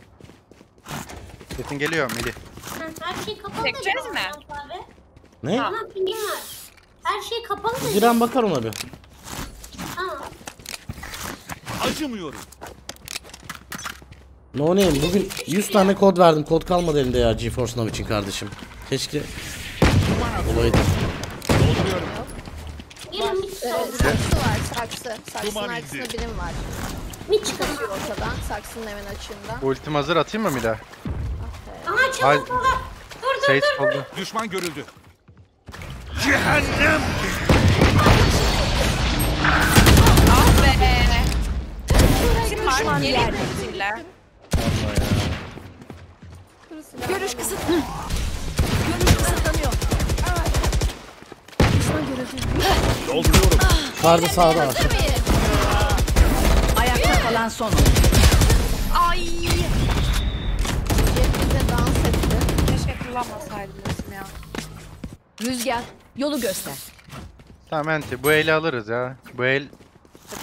Speaker 8: Sesin geliyor Melih.
Speaker 1: Her şey kapalı
Speaker 5: Çekeceğiz mi?
Speaker 2: Ne?
Speaker 1: Var. Her şey kapalı da diyor.
Speaker 2: Giren bakar ona bir.
Speaker 1: Tamam.
Speaker 11: Acımıyorum.
Speaker 2: No name bugün 100 tane kod verdim. Kod kalmadı elimde ya GeForce Now için kardeşim. Keşke olaydı.
Speaker 1: Gelin bir
Speaker 6: Ee,
Speaker 1: çıkalım.
Speaker 6: saksı var saksı. Saksının
Speaker 9: Duman
Speaker 6: arkasında
Speaker 9: indi.
Speaker 6: birim var.
Speaker 1: Bir çıkalım.
Speaker 6: Çıkıyor ortadan. Saksının hemen açığında.
Speaker 8: Ultim hazır atayım mı Mila?
Speaker 1: Aha
Speaker 8: Hay-
Speaker 1: çabuk baba. Dur dur
Speaker 8: Sage
Speaker 1: dur.
Speaker 8: oldu.
Speaker 9: Düşman görüldü.
Speaker 5: Ah be. Gelin ultiyle.
Speaker 7: Görüş kısıt. Görüş kısıtlanıyor.
Speaker 9: Dolduruyorum.
Speaker 2: Sağda sağda var.
Speaker 7: Ayakta kalan son.
Speaker 5: Ay.
Speaker 6: Bize dans etti.
Speaker 5: Keşke kullanmasaydım ya.
Speaker 7: Rüzgar yolu göster.
Speaker 8: Tamam Enti bu eli alırız ya. Bu el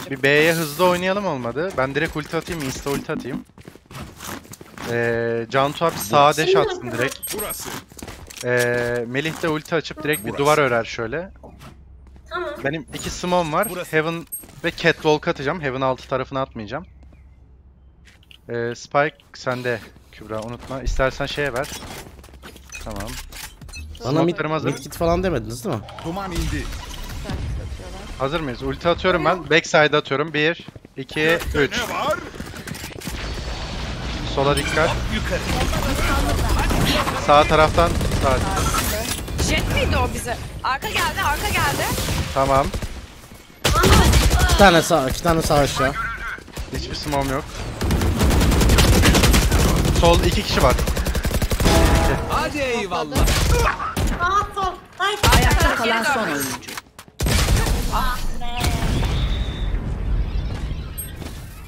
Speaker 8: bir B'ye hızlı oynayalım olmadı. Ben direkt ulti atayım, insta ulti atayım. Ee, Cantu abi sağa deş atsın direkt.
Speaker 9: Burası.
Speaker 8: Ee, Melih de ulti açıp direkt bir duvar örer şöyle.
Speaker 1: Tamam.
Speaker 8: Benim iki smoke'um var.
Speaker 9: Burası.
Speaker 8: Heaven ve Catwalk atacağım. Heaven altı tarafına atmayacağım. Ee, Spike sende Kübra unutma. İstersen şeye ver. Tamam.
Speaker 2: Bana mid,
Speaker 8: Smoke'larım hazır.
Speaker 2: mid kit falan demediniz değil mi?
Speaker 9: Duman indi.
Speaker 8: Hazır mıyız? Ulti atıyorum ben. Backside atıyorum. 1, 2, 3.
Speaker 9: Ne var?
Speaker 8: Sola dikkat.
Speaker 11: Yukarı.
Speaker 8: Sağ taraftan. Sağ.
Speaker 5: Jet miydi o bize? Arka geldi, arka geldi.
Speaker 8: Tamam.
Speaker 2: İki tane sağ, iki tane sağ aşağı.
Speaker 8: Hiçbir smoke'um yok. Sol iki kişi var.
Speaker 11: Hadi eyvallah.
Speaker 1: Aha sol. Haydi.
Speaker 7: Ayakta kalan son oyuncu.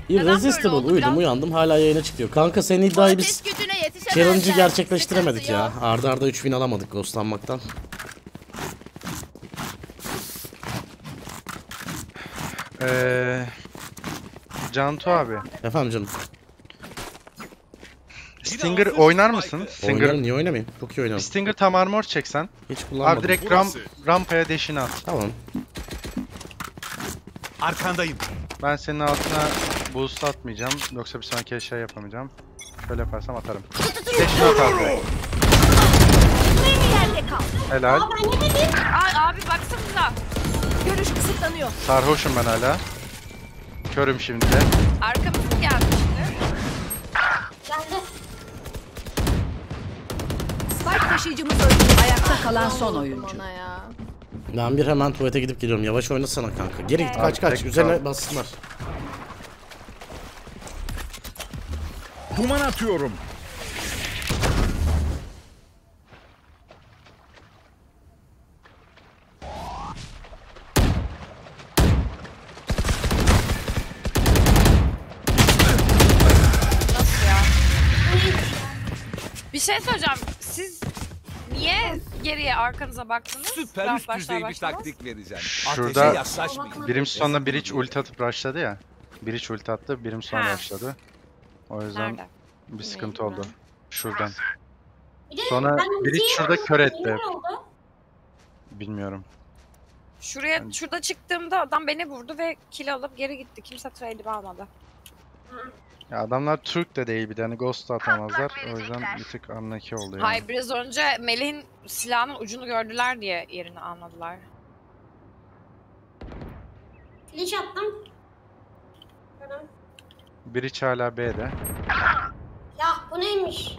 Speaker 2: Irresistible
Speaker 5: oldu?
Speaker 2: uyudum
Speaker 5: Biraz-
Speaker 2: uyandım hala yayına çıkıyor. Kanka senin iddiayı biz challenge'ı gerçekleştiremedik ya. Arda arda 3000 alamadık ghostlanmaktan.
Speaker 8: Ee, Cantu abi.
Speaker 2: Efendim canım.
Speaker 8: Stinger oynar mısın? Stinger.
Speaker 2: Oynarım niye oynamayayım? Çok iyi oynarım.
Speaker 8: Stinger tam armor çeksen.
Speaker 2: Hiç kullanmadım.
Speaker 8: Abi direkt ram,
Speaker 9: Burası.
Speaker 8: rampaya deşini at.
Speaker 2: Tamam.
Speaker 11: Arkandayım.
Speaker 8: Ben senin altına boost atmayacağım. Yoksa bir sonraki şey yapamayacağım. Şöyle yaparsam atarım. Deşini at abi. Helal.
Speaker 1: Aa ben ne dedim?
Speaker 5: Ay abi baksanıza.
Speaker 7: Görüş kısıtlanıyor.
Speaker 8: Sarhoşum ben hala. Körüm şimdi de.
Speaker 5: Arkamız mı? Geldi.
Speaker 7: Taşıyıcımız öldü. Ayakta kalan son oyuncu.
Speaker 6: Ya.
Speaker 2: Ben bir hemen tuvalete gidip geliyorum. Yavaş oynasana kanka. Geri git kaç kaç. Üzerine bassınlar.
Speaker 9: Duman atıyorum.
Speaker 5: Bir şey söyleyeceğim. Geriye arkanıza baktınız.
Speaker 11: Süper üst düzey bir taktik vereceğim.
Speaker 8: Şurada-. Birim sonunda Bridge ulti atıp rushladı ya. Bridge ulti attı, birim sonra rushladı. O yüzden
Speaker 5: Nerede?
Speaker 8: bir sıkıntı
Speaker 6: Neydi
Speaker 8: oldu. Şuradan.
Speaker 1: Bir
Speaker 8: Sonra
Speaker 1: ultiyi
Speaker 8: şurada kör etti.
Speaker 1: ne oldu?
Speaker 8: Bilmiyorum.
Speaker 5: Şuraya, şurada çıktığımda adam beni vurdu ve kill alıp geri gitti. Kimse trade'imi almadı.
Speaker 8: Ya adamlar Türk de değil bir de hani Ghost atamazlar. O yüzden bir tık unlucky oldu yani.
Speaker 5: Hayır biraz önce Melih'in silahının ucunu gördüler diye yerini anladılar.
Speaker 1: Flash attım.
Speaker 8: Bridge hala B'de.
Speaker 1: Ya bu neymiş?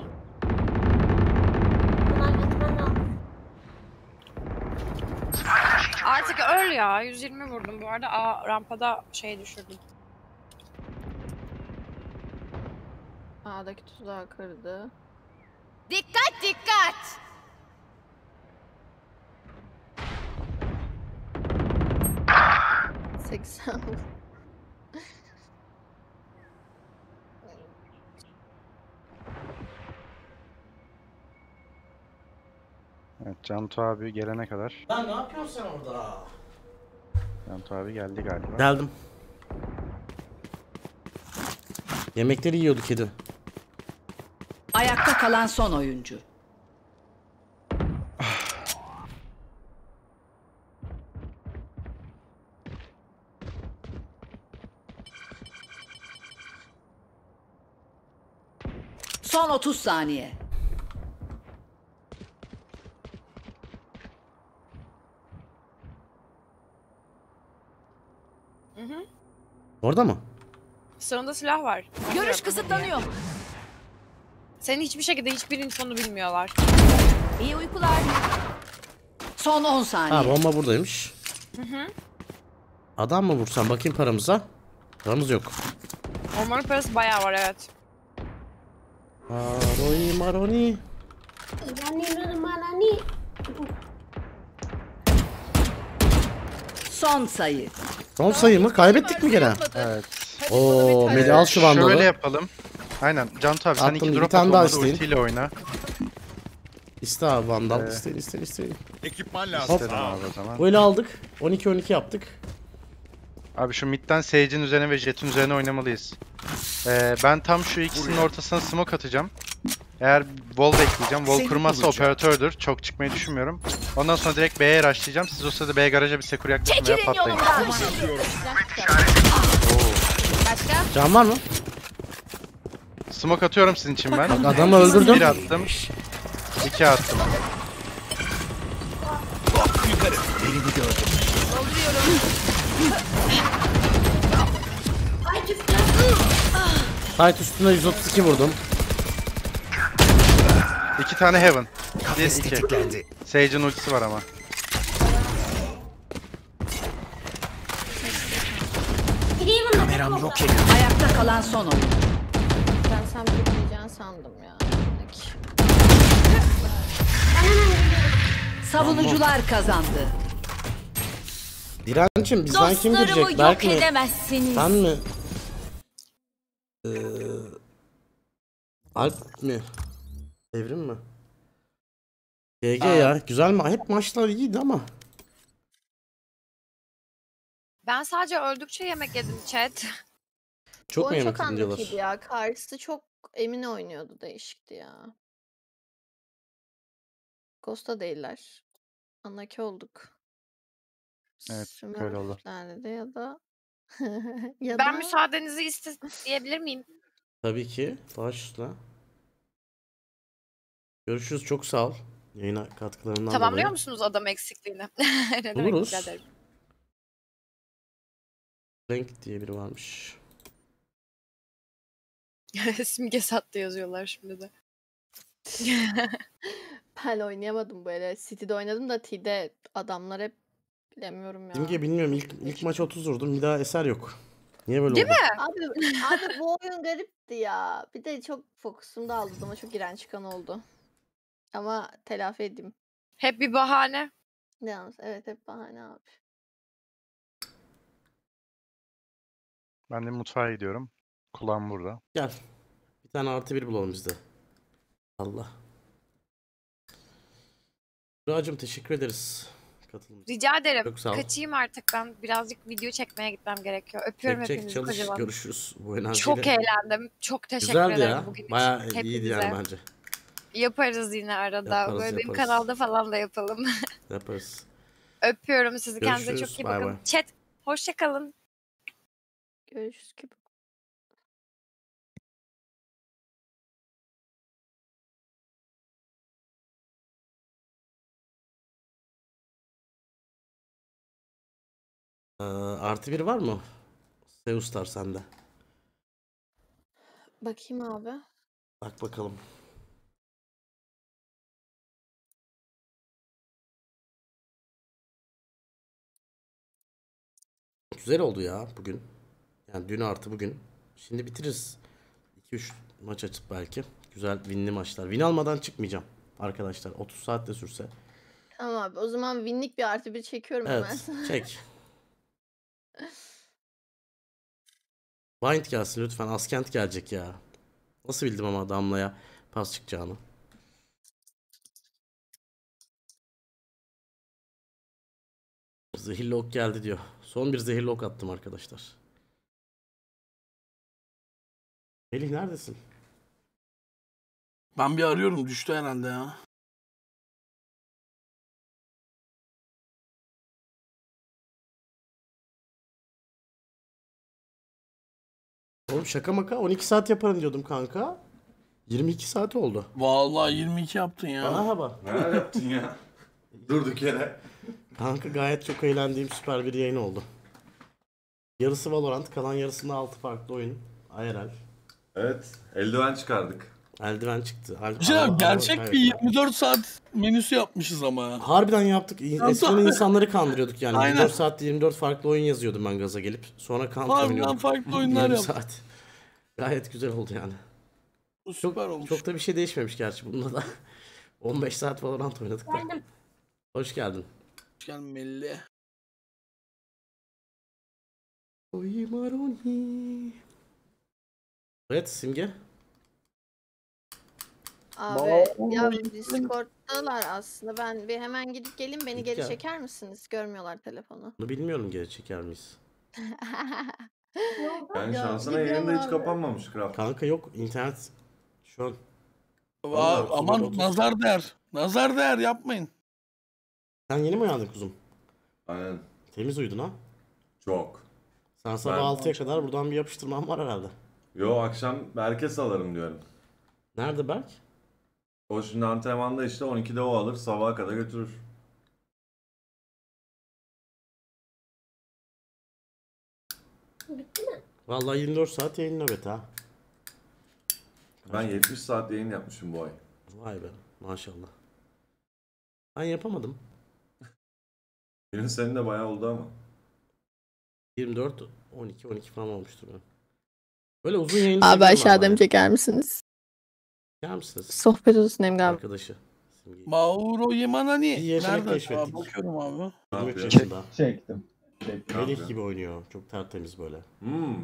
Speaker 5: Artık öl ya. 120 vurdum bu arada. Aa, rampada şey düşürdüm.
Speaker 6: A'daki tuzağı kırdı.
Speaker 7: Dikkat dikkat.
Speaker 6: Seksen.
Speaker 8: Evet Cantu abi gelene kadar.
Speaker 2: Lan ne yapıyorsun sen orada?
Speaker 8: Cantu abi geldi galiba.
Speaker 2: Geldim. Yemekleri yiyordu kedi.
Speaker 7: Ayakta kalan son oyuncu. Son 30 saniye.
Speaker 2: Orada mı?
Speaker 5: Sağında silah var.
Speaker 7: Görüş kısıtlanıyor.
Speaker 5: Senin hiçbir şekilde hiçbir infonu bilmiyorlar.
Speaker 7: İyi uykular. Son 10
Speaker 2: Ha
Speaker 7: saniye.
Speaker 2: bomba buradaymış. Adam mı vursan bakayım paramıza. Paramız yok.
Speaker 5: Ormanın parası bayağı var evet.
Speaker 2: Maroni maroni.
Speaker 1: Yani.
Speaker 7: Son sayı.
Speaker 2: Son sayı mı? Kaybettik mi gene?
Speaker 8: Evet.
Speaker 2: Oo Melih al şu
Speaker 8: Şöyle
Speaker 2: vandalı.
Speaker 8: yapalım. Aynen Cantu abi sen
Speaker 2: Attım,
Speaker 8: iki
Speaker 2: bir
Speaker 8: drop
Speaker 2: tane
Speaker 8: at
Speaker 2: daha isteyin.
Speaker 8: ultiyle oyna.
Speaker 2: İste abi vandal.
Speaker 8: Ee.
Speaker 2: İste iste iste.
Speaker 9: Ekipman lazım.
Speaker 8: İstedim abi o zaman.
Speaker 2: Böyle aldık. 12-12 yaptık.
Speaker 8: Abi şu midden Sage'in üzerine ve Jet'in üzerine oynamalıyız. Ee, ben tam şu ikisinin ortasına smoke atacağım. Eğer wall bekleyeceğim. Wall
Speaker 11: Seni
Speaker 8: kurmazsa
Speaker 11: bulacağım.
Speaker 8: operatördür. Çok çıkmayı düşünmüyorum. Ondan sonra direkt B'ye rushlayacağım. Siz o sırada B garaja bir sekur yaklaşın veya
Speaker 7: Çekilin
Speaker 8: patlayın.
Speaker 7: yolumdan.
Speaker 6: Başka?
Speaker 2: Can var mı?
Speaker 8: Smoke atıyorum sizin için ben.
Speaker 2: Bak adamı öldürdüm.
Speaker 8: Bir attım. İki attım.
Speaker 11: Yukarı. Birini gördüm.
Speaker 1: Ay tüftü.
Speaker 2: Tight üstüne 132 vurdum.
Speaker 8: İki tane Heaven. Bir iki. Sage'in ultisi var ama.
Speaker 11: Kameram yok edildi.
Speaker 7: Ayakta kalan son oyuncu.
Speaker 6: Sen bekleyeceğini sandım ya.
Speaker 7: Savunucular kazandı.
Speaker 2: Direncim bizden kim girecek? Berk mi?
Speaker 7: edemezsiniz.
Speaker 2: Sen mi? Ee, Alp mi? Evrim mi? GG ya. Güzel mi? Hep maçlar iyiydi ama.
Speaker 5: Ben sadece öldükçe yemek yedim chat.
Speaker 2: Çok mu
Speaker 6: oyun
Speaker 2: yemek
Speaker 6: çok
Speaker 2: yedin diyorlar.
Speaker 6: anlıkıydı ya. Karşısı çok emin oynuyordu. Değişikti ya. Ghost'ta değiller. Anlaki olduk.
Speaker 8: Evet, öyle oldu.
Speaker 6: Smurfler'de ya da [laughs] ya
Speaker 5: Ben
Speaker 6: da
Speaker 5: müsaadenizi isteyebilir miyim?
Speaker 2: Tabii ki. Baş üstüne. Görüşürüz. Çok sağ ol. Yayına katkılarından
Speaker 5: Tamamlıyor
Speaker 2: dolayı.
Speaker 5: musunuz adam eksikliğini? [laughs] ne demek
Speaker 2: Oluruz.
Speaker 5: rica ederim.
Speaker 2: Renk diye biri varmış. [laughs]
Speaker 5: Simge sattı yazıyorlar şimdi de. [laughs]
Speaker 6: ben oynayamadım böyle. City'de oynadım da T'de adamlar hep bilemiyorum ya.
Speaker 2: Simge bilmiyorum ilk, ilk maç 30 vurdum. Bir daha eser yok. Niye böyle
Speaker 5: Değil
Speaker 2: oldu?
Speaker 5: mi?
Speaker 6: Abi, abi bu oyun garipti ya. Bir de çok fokusum dağıldı ama çok iğrenç çıkan oldu. Ama telafi edeyim.
Speaker 5: Hep bir bahane.
Speaker 6: Yalnız evet hep bahane abi.
Speaker 8: Ben de mutfağa gidiyorum. Kulağım burada.
Speaker 2: Gel. Bir tane artı bir bulalım bizde. Allah. Buracığım teşekkür ederiz. Katılım.
Speaker 5: Rica ederim.
Speaker 2: Çok sağ ol.
Speaker 5: Kaçayım artık ben. Birazcık video çekmeye gitmem gerekiyor. Öpüyorum
Speaker 2: Çek
Speaker 5: hepinizi
Speaker 2: çalış
Speaker 5: kocaman.
Speaker 2: görüşürüz. Bu enerjiyle.
Speaker 5: Çok eğlendim. Çok teşekkür
Speaker 2: Güzeldi
Speaker 5: ederim
Speaker 2: ya.
Speaker 5: bugün için.
Speaker 2: Bayağı iyiydi yani bence.
Speaker 5: Yaparız yine arada.
Speaker 2: Yaparız,
Speaker 5: Böyle benim
Speaker 2: yaparız.
Speaker 5: kanalda falan da yapalım. [laughs]
Speaker 2: Yaparız.
Speaker 5: Öpüyorum sizi. Kendinize
Speaker 2: Görüşürüz,
Speaker 5: çok iyi bakın.
Speaker 2: bay.
Speaker 5: Chat hoşça kalın.
Speaker 6: Görüşürüz
Speaker 2: Ee, artı bir var mı? Zeus'tar sende.
Speaker 6: Bakayım abi.
Speaker 2: Bak bakalım. Güzel oldu ya bugün. Yani dün artı bugün. Şimdi bitiririz. 2-3 maç açıp belki. Güzel winli maçlar. Win almadan çıkmayacağım arkadaşlar. 30 saat de sürse.
Speaker 6: Tamam abi. O zaman winlik bir artı bir çekiyorum hemen
Speaker 2: Evet [laughs]
Speaker 6: sana.
Speaker 2: çek. Bind gelsin lütfen. Askent gelecek ya. Nasıl bildim ama Damla'ya pas çıkacağını. Zehirli ok geldi diyor. Son bir zehirli ok attım arkadaşlar. Melih neredesin?
Speaker 4: Ben bir arıyorum düştü herhalde ya.
Speaker 2: Oğlum şaka maka 12 saat yaparım diyordum kanka. 22 saat oldu.
Speaker 4: Vallahi 22 yaptın ya.
Speaker 2: Merhaba.
Speaker 12: Neler yaptın ya? [laughs] Durduk yere.
Speaker 2: Kanka gayet çok eğlendiğim süper bir yayın oldu. Yarısı Valorant, kalan yarısında 6 farklı oyun. IRL.
Speaker 12: Evet. Eldiven çıkardık.
Speaker 2: Eldiven çıktı. Al-
Speaker 4: Şey, gerçek
Speaker 2: evet.
Speaker 4: bir 24 saat menüsü yapmışız ama.
Speaker 2: Harbiden yaptık. Eskiden insanları kandırıyorduk yani.
Speaker 4: Aynen.
Speaker 2: 24 saatte 24 farklı oyun yazıyordum ben gaza gelip. Sonra
Speaker 4: Harbiden
Speaker 2: oynuyorduk.
Speaker 4: farklı [laughs] oyunlar
Speaker 2: 20
Speaker 4: yaptık.
Speaker 2: saat. Gayet güzel oldu yani.
Speaker 4: Bu Süper olmuş.
Speaker 2: Çok da bir şey değişmemiş gerçi bunda da. [laughs] 15 saat Valorant oynadık da.
Speaker 1: Geldim.
Speaker 2: Hoş geldin.
Speaker 4: Hoş geldin Melli.
Speaker 2: Oy maroni. Evet Simge.
Speaker 6: Abi ya Discord'dalar aslında. Ben bir hemen gidip gelin beni
Speaker 2: Git
Speaker 6: geri
Speaker 2: gel.
Speaker 6: çeker misiniz? Görmüyorlar telefonu.
Speaker 2: Bunu bilmiyorum geri çeker miyiz? [laughs]
Speaker 12: Yani
Speaker 6: Ya,
Speaker 12: şansına
Speaker 6: gidiyorum
Speaker 12: yayında hiç
Speaker 6: abi.
Speaker 12: kapanmamış kral.
Speaker 2: Kanka yok internet şu an
Speaker 4: Aa,
Speaker 2: Vallahi
Speaker 4: aman
Speaker 2: otuz.
Speaker 4: nazar değer. Nazar değer yapmayın.
Speaker 2: Sen yeni mi uyandın kuzum?
Speaker 12: Aynen.
Speaker 2: Temiz uyudun ha?
Speaker 12: Çok.
Speaker 2: Sen sabah
Speaker 12: Ben-
Speaker 2: 6'ya kadar buradan bir yapıştırman var herhalde.
Speaker 12: Yo akşam Berk'e salarım diyorum.
Speaker 2: Nerede Berk?
Speaker 12: O şimdi antrenmanda işte 12'de o alır sabaha kadar götürür.
Speaker 1: Bitti mi?
Speaker 2: Vallahi 24 saat yayın nöbeti ha.
Speaker 12: Ben 70 saat yayın yapmışım bu ay.
Speaker 2: Vay be maşallah. Ben yapamadım.
Speaker 12: Benim senin de bayağı oldu ama.
Speaker 2: 24, 12, 12 falan olmuştur benim. Böyle uzun yayın
Speaker 6: Abi aşağıda mı çeker misiniz?
Speaker 2: Çeker misiniz?
Speaker 6: Sohbet olsun Emre abi.
Speaker 2: Arkadaşı.
Speaker 4: Mauro Yemanani.
Speaker 2: Bir yetenek
Speaker 4: Nerede?
Speaker 2: keşfettik.
Speaker 4: Bakıyorum abi.
Speaker 12: Ne
Speaker 2: 23
Speaker 12: yapıyor?
Speaker 2: yaşında.
Speaker 13: Çektim. Çektim.
Speaker 2: Melih gibi oynuyor. Çok tertemiz böyle.
Speaker 12: Hmm.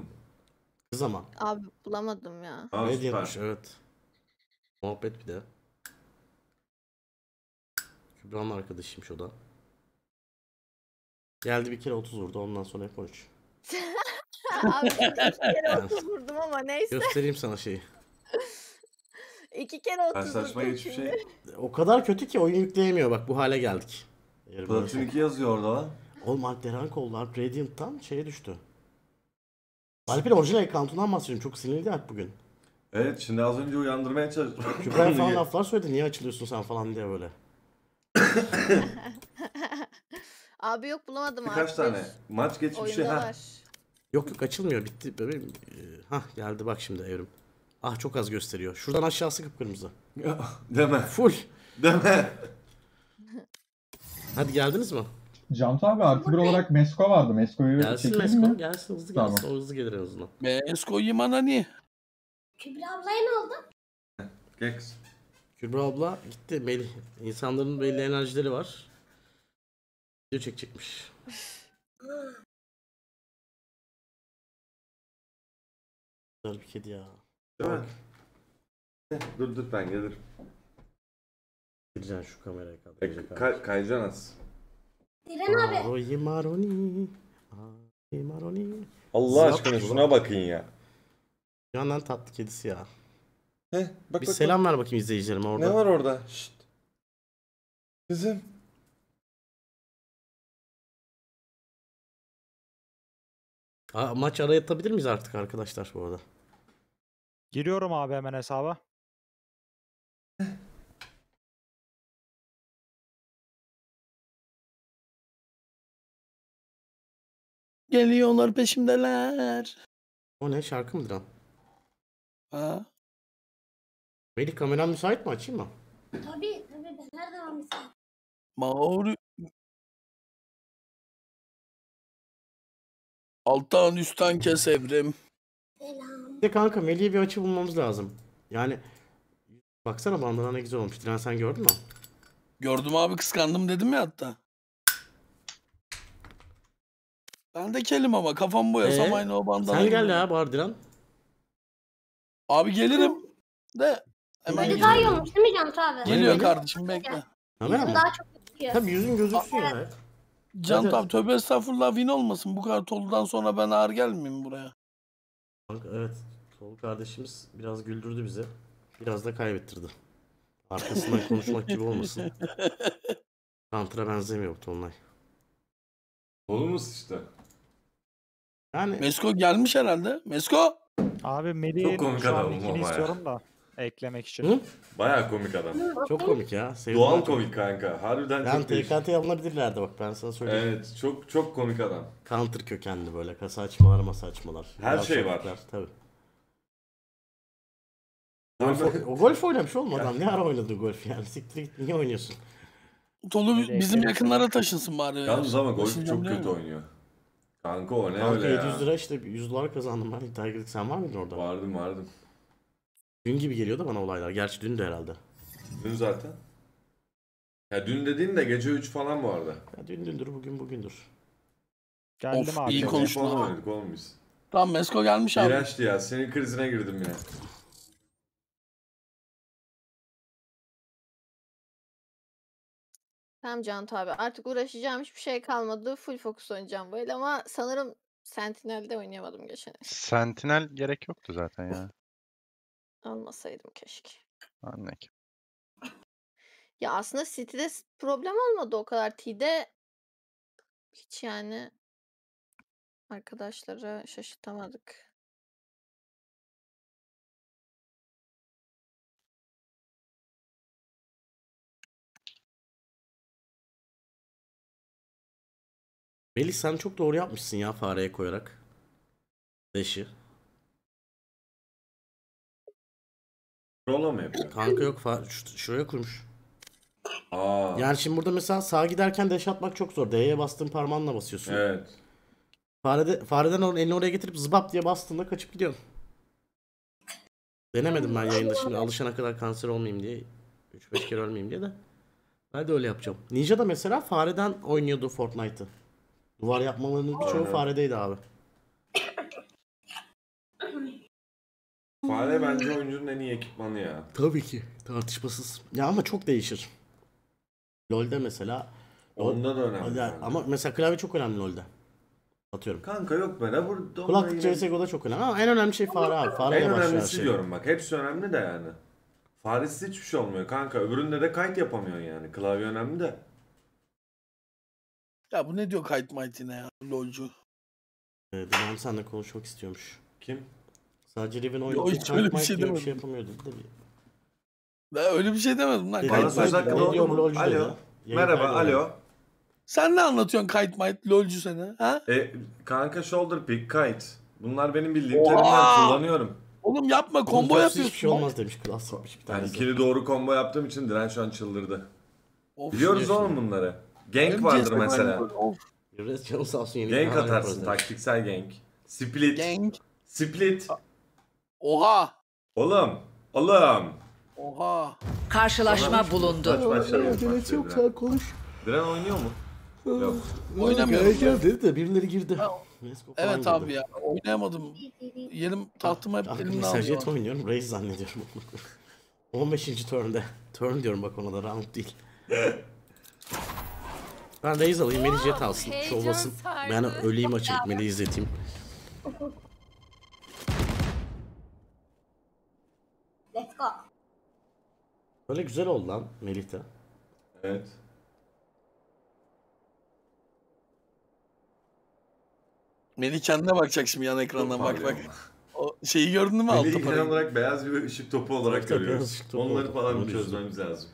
Speaker 2: Kız ama.
Speaker 6: Abi bulamadım ya.
Speaker 12: Aa,
Speaker 2: Radiant'mış
Speaker 12: süper.
Speaker 2: evet. Muhabbet bir de. Kübra'nın arkadaşıymış o da. Geldi bir kere 30 vurdu ondan sonra hep 13. [laughs]
Speaker 6: abi iki kere 30 vurdum ama neyse.
Speaker 2: Göstereyim sana şeyi.
Speaker 6: İki kere 30
Speaker 12: Karşılaşma
Speaker 6: vurdum
Speaker 12: geçmiş şey.
Speaker 2: O kadar kötü ki oyun yükleyemiyor bak bu hale geldik. Eğer
Speaker 12: Platin
Speaker 2: böyle-
Speaker 12: 2 yazıyor orada lan.
Speaker 2: Oğlum Alperen oldu. Alp Radiant'tan şeye düştü. Alp'in orijinal account'undan bahsediyorum. Çok sinirliydi Alp bugün.
Speaker 12: Evet şimdi az önce uyandırmaya çalıştım.
Speaker 2: Kübra'ya [laughs] falan laflar söyledi. Niye açılıyorsun sen falan diye böyle. [laughs]
Speaker 6: Abi yok bulamadım
Speaker 12: Birkaç
Speaker 6: artık.
Speaker 12: tane maç geçmişi ha.
Speaker 6: Oyundalar.
Speaker 2: Yok yok açılmıyor. Bitti bebeğim. Ee, Hah geldi bak şimdi evrim. Ah çok az gösteriyor. Şuradan aşağısı kıpkırmızı. [laughs]
Speaker 12: Deme.
Speaker 2: Full.
Speaker 12: Deme.
Speaker 2: Hadi geldiniz mi?
Speaker 13: Cantu abi artı bir olarak Mesko vardı. Mesko'yu
Speaker 2: Gelsin
Speaker 13: çekelim
Speaker 2: Mesko.
Speaker 13: mi?
Speaker 2: Gelsin hızlı
Speaker 13: Tamam.
Speaker 2: gelsin. O hızlı gelir en azından.
Speaker 4: Mesko Yemanani.
Speaker 1: Kübra ablaya ne oldu?
Speaker 12: Gex.
Speaker 2: Kübra abla gitti. Melih. İnsanların belli enerjileri var. Video çekecekmiş. Güzel bir kedi ya.
Speaker 12: Değil mi? Dur dur ben gelirim.
Speaker 2: Gireceksin şu kameraya
Speaker 12: E,
Speaker 2: kaldıracak
Speaker 12: kay kayacaksın az.
Speaker 1: Diren abi.
Speaker 2: Maroni. Aroyi maroni.
Speaker 12: Allah
Speaker 2: Zap
Speaker 12: aşkına şuna bakın ya.
Speaker 2: Yandan tatlı kedisi ya.
Speaker 12: Heh, bak
Speaker 2: Bir
Speaker 12: bak,
Speaker 2: selam ver bakayım izleyicilerime
Speaker 12: bak.
Speaker 2: orada.
Speaker 12: Ne var orada? Şşt. Kızım.
Speaker 2: Aa, maç araya atabilir miyiz artık arkadaşlar bu arada?
Speaker 14: Giriyorum abi hemen hesaba.
Speaker 4: Geliyorlar peşimdeler.
Speaker 2: O ne şarkı mıdır lan?
Speaker 4: Ha?
Speaker 2: Melih kameran müsait mi açayım mı?
Speaker 1: Tabii tabii ben her zaman misafir.
Speaker 4: Mauri. Alttan üstten kes evrim.
Speaker 2: De kanka Melih'e bir açı bulmamız lazım. Yani baksana bandana ne güzel olmuş. Diren sen gördün mü?
Speaker 4: Gördüm abi kıskandım dedim ya hatta. Ben de kelim ama kafam boyasam
Speaker 2: Ee,
Speaker 4: aynı o bandana.
Speaker 2: Sen gel ya bari Diren.
Speaker 4: Abi gelirim. De hemen
Speaker 1: Böyle daha iyi olmuş değil mi Cantu abi?
Speaker 4: Geliyor
Speaker 2: Gel.
Speaker 4: kardeşim bekle.
Speaker 2: Kamera
Speaker 1: Yüzüm
Speaker 2: mı?
Speaker 1: daha çok gözüküyor.
Speaker 2: Tabii yüzün gözüksün ya.
Speaker 4: Can
Speaker 2: Hadi.
Speaker 4: abi tövbe estağfurullah win olmasın. Bu kadar toludan sonra ben ağır gelmeyeyim buraya.
Speaker 2: Evet. Tolu kardeşimiz biraz güldürdü bizi. Biraz da kaybettirdi. Arkasından [laughs] konuşmak gibi olmasın. Counter'a benzemiyor bu Tolunay.
Speaker 12: Olumuz işte.
Speaker 2: Yani
Speaker 4: Mesko gelmiş herhalde. Mesko.
Speaker 14: Abi Melih'in
Speaker 12: komik
Speaker 14: şu an linkini
Speaker 12: ama
Speaker 14: istiyorum da eklemek için.
Speaker 2: Hı?
Speaker 12: Baya komik adam.
Speaker 2: çok komik ya. Sevdim
Speaker 12: Doğal
Speaker 2: ben.
Speaker 12: komik kanka. Harbiden
Speaker 2: Yani
Speaker 12: çok değişik.
Speaker 2: TKT alınabilirlerdi bak ben sana söyleyeyim.
Speaker 12: Evet çok çok komik adam.
Speaker 2: Counter kökenli böyle kasa açmalar masa açmalar.
Speaker 12: Her
Speaker 2: Biraz
Speaker 12: şey var.
Speaker 2: çocuklar, Tabii. Golf, o golf oynamış oğlum adam. Ne ara oynadı golf yani? Siktir git niye oynuyorsun?
Speaker 4: Tolu bizim yakınlara taşınsın bari.
Speaker 12: Yalnız ama golf çok kötü oynuyor. Kanka o ne
Speaker 2: Kanka
Speaker 12: öyle
Speaker 2: 700
Speaker 12: ya.
Speaker 2: lira işte 100 dolar kazandım ben girdik. Sen var mıydın orada?
Speaker 12: Vardım vardım.
Speaker 2: Dün gibi geliyordu bana olaylar. Gerçi dün de herhalde.
Speaker 12: Dün zaten. Ya dün dediğin de gece 3 falan bu arada.
Speaker 2: Ya dün dündür bugün bugündür.
Speaker 14: Geldim
Speaker 4: Of,
Speaker 14: abi.
Speaker 4: iyi konuştun ama.
Speaker 12: oynadık oğlum biz.
Speaker 4: Tamam Mesko gelmiş abi.
Speaker 12: İğrençti ya. Senin krizine girdim yine.
Speaker 6: Tamam Cantu abi artık uğraşacağım hiçbir şey kalmadı. Full fokus oynayacağım bu el ama sanırım Sentinel'de oynayamadım geçen el.
Speaker 8: Sentinel gerek yoktu zaten ya.
Speaker 6: Almasaydım keşke.
Speaker 8: Anne ki.
Speaker 6: Ya aslında City'de problem olmadı o kadar. T'de hiç yani arkadaşları şaşırtamadık.
Speaker 2: Melih sen çok doğru yapmışsın ya fareye koyarak. Deşi.
Speaker 12: Rolla mı yapıyor?
Speaker 2: Kanka yok fa- şu- şuraya kurmuş.
Speaker 12: Aa.
Speaker 2: Yani şimdi burada mesela sağa giderken deş atmak çok zor. D'ye bastığın parmağınla basıyorsun.
Speaker 12: Evet.
Speaker 2: Farede, fareden or- elini oraya getirip zıbap diye bastığında kaçıp gidiyorsun. Denemedim ben yayında şimdi alışana kadar kanser olmayayım diye. 3-5 kere ölmeyeyim diye de. Ben de öyle yapacağım. Ninja da mesela fareden oynuyordu Fortnite'ı. Duvar yapmalarının birçoğu
Speaker 12: Aynen.
Speaker 2: faredeydi abi. [coughs]
Speaker 12: Fare bence oyuncunun en iyi ekipmanı ya.
Speaker 2: Tabii ki. Tartışmasız. Ya ama çok değişir. LoL'de mesela.
Speaker 12: Onda da önemli.
Speaker 2: Ya ama mesela klavye çok önemli LoL'de. Atıyorum.
Speaker 12: Kanka yok be ne burada
Speaker 2: Kulaklık CSGO'da çok önemli ama en önemli şey fare abi. Fareyle
Speaker 12: En
Speaker 2: başlıyor her
Speaker 12: önemlisi
Speaker 2: şey.
Speaker 12: diyorum bak. Hepsi önemli de yani. Faresiz hiçbir şey olmuyor kanka. Öbüründe de kayıt yapamıyorsun yani. Klavye önemli de.
Speaker 4: Ya bu ne diyor Kite Might yine ya lolcu.
Speaker 2: Ee, Dilan seninle konuşmak istiyormuş.
Speaker 12: Kim?
Speaker 2: Sadece Riven
Speaker 4: Yo,
Speaker 2: oynayıp
Speaker 4: hiç öyle bir şey
Speaker 2: diyor, bir
Speaker 4: demedim.
Speaker 2: şey yapamıyor dedi.
Speaker 4: Ben öyle bir şey demedim lan.
Speaker 2: Dedi,
Speaker 12: Bana söz hakkı
Speaker 2: bu
Speaker 12: mu?
Speaker 2: dedi.
Speaker 12: Alo.
Speaker 2: Yayın
Speaker 12: Merhaba, alo.
Speaker 4: Sen ne anlatıyorsun Kite Might lolcu seni ha?
Speaker 12: E, kanka shoulder pick, kite. Bunlar benim bildiğim terimler kullanıyorum.
Speaker 4: Oğlum yapma combo yapıyorsun.
Speaker 2: Hiçbir şey olmaz demiş. Klas yapmış bir
Speaker 12: Yani
Speaker 2: tanesi.
Speaker 12: ikili doğru combo yaptığım için Diren şu an çıldırdı.
Speaker 4: Of.
Speaker 12: Biliyoruz oğlum bunları. Gank vardır mesela.
Speaker 4: aynı böyle, Of.
Speaker 2: Res canı sağ olsun yeni
Speaker 12: Gank atarsın, taktiksel gank. Split.
Speaker 4: Gang.
Speaker 12: Split.
Speaker 4: Oha.
Speaker 12: Oğlum. Oğlum.
Speaker 4: Oha.
Speaker 7: Karşılaşma bulundu.
Speaker 2: Acelesi yok sen konuş.
Speaker 12: Diren oynuyor mu? Yok.
Speaker 4: Oynamıyorum.
Speaker 2: Gel gel dedi de birileri girdi.
Speaker 4: Evet
Speaker 2: girdi.
Speaker 4: abi ya oynayamadım. Yerim tahtımı hep
Speaker 2: Kanka
Speaker 4: elimden
Speaker 2: mesaj et
Speaker 4: aldı.
Speaker 2: oynuyorum. Reis zannediyorum. [laughs] 15. turn'de. Turn diyorum bak ona da round değil. [laughs] Ben Raze alayım, Melih jet alsın. Şovlasın. Ben öleyim açıp Melih'i izleteyim.
Speaker 1: Let's go.
Speaker 2: Böyle güzel oldu lan Melih de.
Speaker 12: Evet.
Speaker 4: Melih kendine bakacak şimdi yan ekrandan
Speaker 12: Çok
Speaker 4: bak bak. O şeyi gördün mü
Speaker 12: Melih
Speaker 4: altta
Speaker 12: genel
Speaker 4: parayı?
Speaker 12: olarak beyaz bir ışık topu olarak
Speaker 2: Tabii
Speaker 12: görüyoruz.
Speaker 2: ışık topu
Speaker 12: Onları
Speaker 2: olarak
Speaker 12: falan bir
Speaker 2: görüyoruz.
Speaker 12: çözmemiz lazım.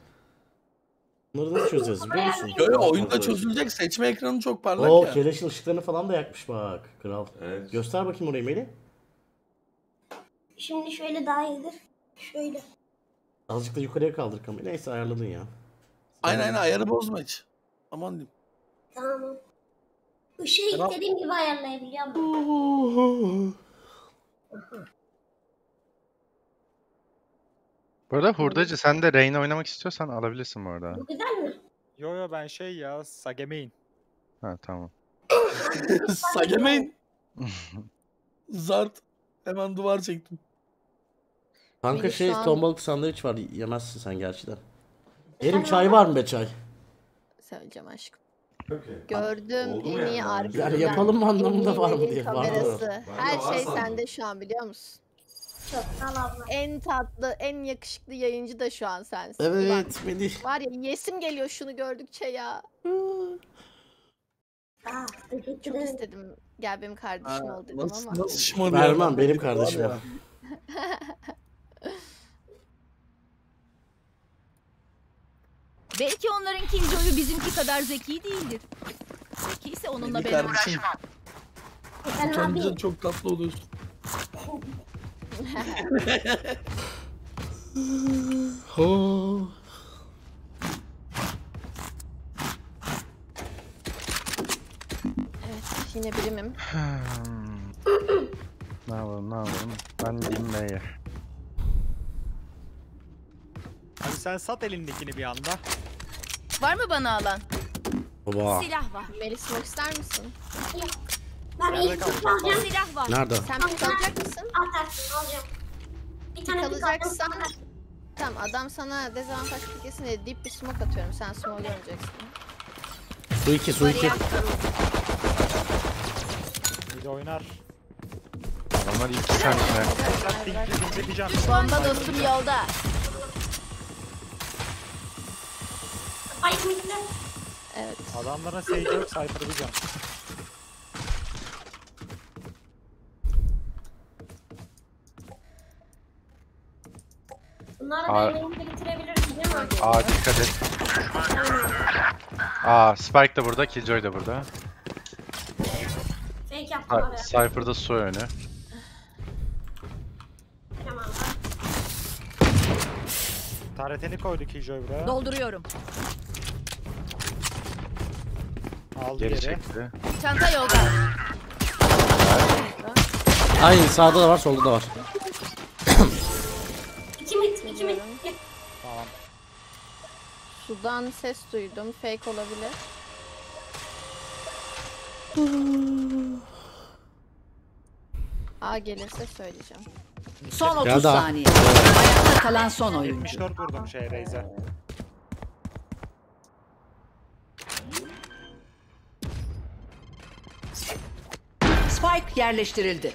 Speaker 2: Bunları nasıl çözeceğiz biliyor musun?
Speaker 4: Yo yo oyunda çözülecek seçme ekranı çok parlak
Speaker 2: Oo
Speaker 4: ya.
Speaker 2: keleşin ışıklarını falan da yakmış bak kral.
Speaker 12: Evet.
Speaker 2: Göster bakayım orayı Melih.
Speaker 1: Şimdi şöyle daha iyidir. Şöyle.
Speaker 2: Azıcık da yukarıya kaldır kamerayı. Neyse ayarladın ya.
Speaker 4: Aynen aynen ayarı bozma hiç. Aman diyeyim.
Speaker 1: Tamam. Işığı
Speaker 4: Tamam.
Speaker 1: istediğim gibi ayarlayabiliyorum.
Speaker 8: Bu arada hurdacı sen de Reyna oynamak istiyorsan alabilirsin bu arada.
Speaker 1: Bu güzel mi?
Speaker 14: Yo yo ben şey ya Sagemeyin.
Speaker 8: Ha tamam. [laughs]
Speaker 4: Sagemeyin. [laughs] Zart. Hemen duvar çektim.
Speaker 2: Kanka şey
Speaker 6: şu an-
Speaker 2: sandviç var. Yemezsin sen gerçi de. Yerim çay var mı be çay?
Speaker 6: Söyleyeceğim aşkım. Gördüm
Speaker 12: Oldu mu
Speaker 6: en iyi arka.
Speaker 2: Yani yapalım mı anlamında var mı diye. Var
Speaker 6: kamerası. Her şey sende şu an biliyor musun?
Speaker 1: Çok sağ ol abla.
Speaker 6: En tatlı, en yakışıklı yayıncı da şu an sensin.
Speaker 2: Evet Melih.
Speaker 6: var ya yesim geliyor şunu gördükçe ya.
Speaker 1: Aa,
Speaker 6: Çok istedim. Gel benim kardeşim
Speaker 4: Ha,
Speaker 6: ol dedim
Speaker 4: nasıl,
Speaker 6: ama.
Speaker 4: nasıl şımarıyor? Adam?
Speaker 2: benim kardeşim. [laughs]
Speaker 7: Belki onların Killjoy'u bizimki kadar zeki değildir. Zeki ise onunla ben
Speaker 4: Kendince
Speaker 1: abi.
Speaker 4: çok tatlı oluyorsun. [laughs]
Speaker 2: Oh.
Speaker 6: Evet yine birimim.
Speaker 8: ne yapalım ne yapalım. Ben gideyim B'ye.
Speaker 14: Abi sen sat elindekini bir anda.
Speaker 7: Var mı bana alan?
Speaker 2: Baba.
Speaker 7: Silah var.
Speaker 6: Melis ister misin?
Speaker 1: Ben
Speaker 14: Nerede
Speaker 1: ilk
Speaker 14: kaldı?
Speaker 1: kutu alacağım.
Speaker 7: Silah var.
Speaker 2: Nerede?
Speaker 6: Sen pik alacak mısın?
Speaker 1: Atarsın alacağım. Bir tane pik
Speaker 6: alacaksan-
Speaker 1: alacağım.
Speaker 6: Tamam adam sana dezavantaj pikesin diye deep bir smoke atıyorum. Sen smoke oynayacaksın.
Speaker 2: Su 2 su 2.
Speaker 14: Bir de oynar.
Speaker 8: Adamlar iki sentle.
Speaker 14: Sen pink pink diyeceğim.
Speaker 7: Bomba dostum yolda.
Speaker 1: Ay bitti.
Speaker 6: Evet.
Speaker 14: Adamların sage yok Cypher
Speaker 1: Bunları
Speaker 8: Aa.
Speaker 1: da elimizde bitirebiliriz değil mi?
Speaker 8: Aa dikkat et. Aa Spike de burada, Killjoy da burada.
Speaker 1: Fake yaptım
Speaker 8: Ha,
Speaker 1: oraya.
Speaker 8: Cypher'da su önü.
Speaker 1: Tamam.
Speaker 14: Tareteni koydu Killjoy buraya.
Speaker 7: Dolduruyorum.
Speaker 14: Aldı
Speaker 8: Geri
Speaker 14: geri.
Speaker 8: çekti.
Speaker 7: Çanta yolda.
Speaker 2: Aynı sağda da var solda da var. [laughs]
Speaker 1: Mit.
Speaker 14: Tamam.
Speaker 6: Sudan ses duydum. Fake olabilir. A gelirse söyleyeceğim.
Speaker 7: Son 30
Speaker 2: Geldi ha.
Speaker 7: saniye. Ayakta kalan son oyuncu.
Speaker 14: 74 vurdum şey Raze'e.
Speaker 7: Spike yerleştirildi.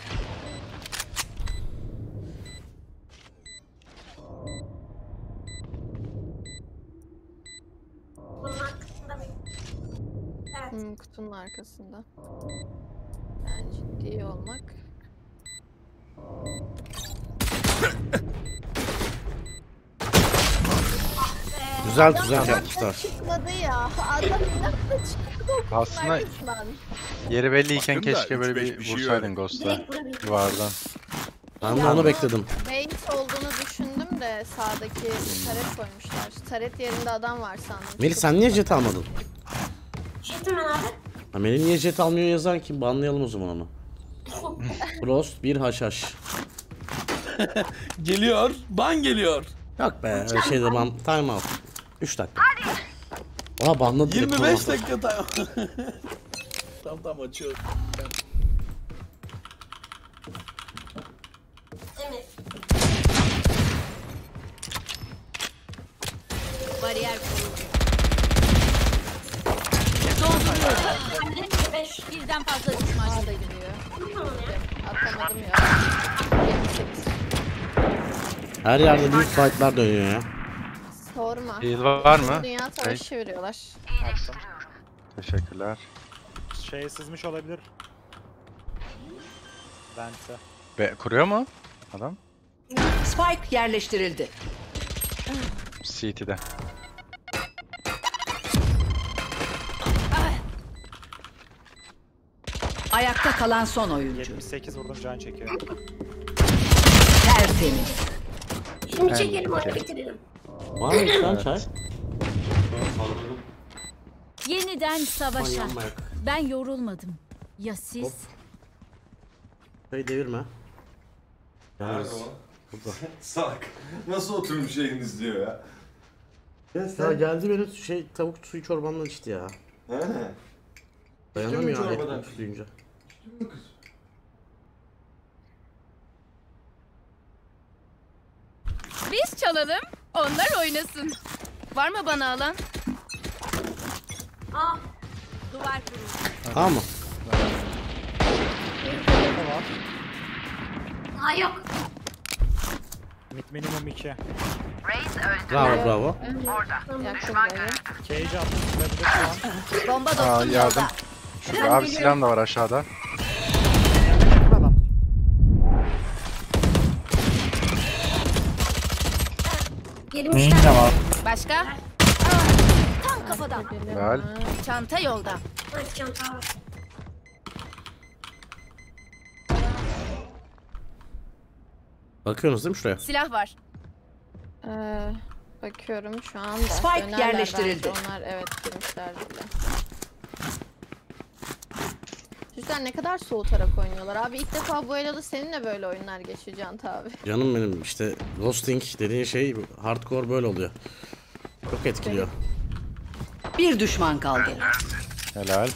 Speaker 1: Bunun arkasında bir. Evet.
Speaker 6: Hmm, kutunun arkasında. Yani ciddi olmak.
Speaker 2: Güzel güzel yapmışlar.
Speaker 6: Çıkmadı ya. Adam nasıl çıktı o
Speaker 8: Aslında yeri belliyken
Speaker 9: Baktım da
Speaker 8: keşke böyle
Speaker 9: üç beş
Speaker 8: bir
Speaker 9: bir şey
Speaker 8: vursaydın. Ghost'a.
Speaker 1: Direkt vurabilirim.
Speaker 8: Duvardan.
Speaker 2: Ben de onu bekledim.
Speaker 6: Bait olduğunu düşündüm de sağdaki taret koymuşlar. Taret yerinde adam var sandım.
Speaker 2: Melih sen niye jet almadın?
Speaker 1: Şiştim ben abi.
Speaker 2: Ha, Melih niye jet almıyor yazan kim? Banlayalım o zaman onu. [laughs] Frost bir haşhaş. [laughs]
Speaker 4: Geliyor. Ban geliyor.
Speaker 2: Yok be öyle şey de ban. Time out. 3 dakika. Aa banladı direkt,
Speaker 4: 25
Speaker 2: tamam.
Speaker 4: dakika tamam. [laughs] tamam tamam açıyorum.
Speaker 7: Bariyer kuruldu. Birden fazla düşman
Speaker 6: Aa da
Speaker 7: görüldü.
Speaker 6: gidiyor.
Speaker 1: Tamam ya.
Speaker 6: Atamadım ya. 28.
Speaker 2: Her yerde büyük fightlar dönüyor ya.
Speaker 6: Sorma.
Speaker 8: Heal var mı?
Speaker 6: Dünya savaşı veriyorlar.
Speaker 14: Attım.
Speaker 8: Teşekkürler.
Speaker 14: Şey sızmış olabilir. Vent'e.
Speaker 8: Be kuruyor mu adam?
Speaker 7: Spike yerleştirildi.
Speaker 8: CT'de.
Speaker 7: Ayakta kalan son oyuncu.
Speaker 14: 78 vurdum can çekiyor.
Speaker 7: Tertemiz.
Speaker 1: Şimdi çekelim
Speaker 8: okey.
Speaker 1: bitirelim.
Speaker 2: Var mı lan çay?
Speaker 15: Yeniden savaşa. Ben yorulmadım. Ya siz?
Speaker 2: Hop. Çayı devirme. Yalnız. [laughs]
Speaker 12: Salak. Nasıl oturmuş yayın izliyor ya? Ya sen...
Speaker 2: Ya geldi benim şey tavuk suyu çorbamdan içti ya.
Speaker 12: He.
Speaker 2: Dayanamıyor
Speaker 12: İçtin mi çorbadan?
Speaker 2: etmek duyunca.
Speaker 15: Biz çalalım, onlar oynasın. Var mı bana alan?
Speaker 1: Aa,
Speaker 15: Duvar kuruldu.
Speaker 2: Tamam mı?
Speaker 1: daha yok.
Speaker 14: Mid minimum 2.
Speaker 2: Bravo bravo.
Speaker 14: Cage attım.
Speaker 7: Bomba
Speaker 8: Aa
Speaker 7: dostum
Speaker 8: yardım.
Speaker 7: yolda.
Speaker 8: Şurada abi silahım da var aşağıda.
Speaker 1: Girmişler.
Speaker 15: Başka? Tam kafadan.
Speaker 8: Güzel.
Speaker 15: Çanta yolda.
Speaker 1: Çanta.
Speaker 2: Bakıyorsunuz değil mi şuraya?
Speaker 15: Silah var.
Speaker 6: Ee, bakıyorum şu anda.
Speaker 7: Spike
Speaker 6: Dönerler
Speaker 7: yerleştirildi.
Speaker 6: bence Onlar evet girmişler bile. Çocuklar ne kadar soğutarak oynuyorlar. Abi ilk defa bu elada seninle böyle oyunlar geçiyor Canta abi.
Speaker 2: Canım benim işte ghosting dediğin şey hardcore böyle oluyor. Çok etkiliyor.
Speaker 7: Bir düşman kaldı.
Speaker 8: Helal.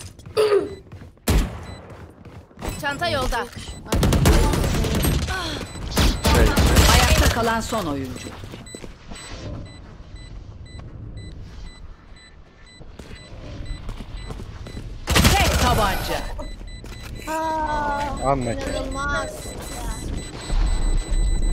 Speaker 15: Çanta yolda.
Speaker 8: Şey,
Speaker 7: Ayakta kalan son oyuncu. Tek tabanca.
Speaker 8: Anla ki.
Speaker 6: inanılmaz.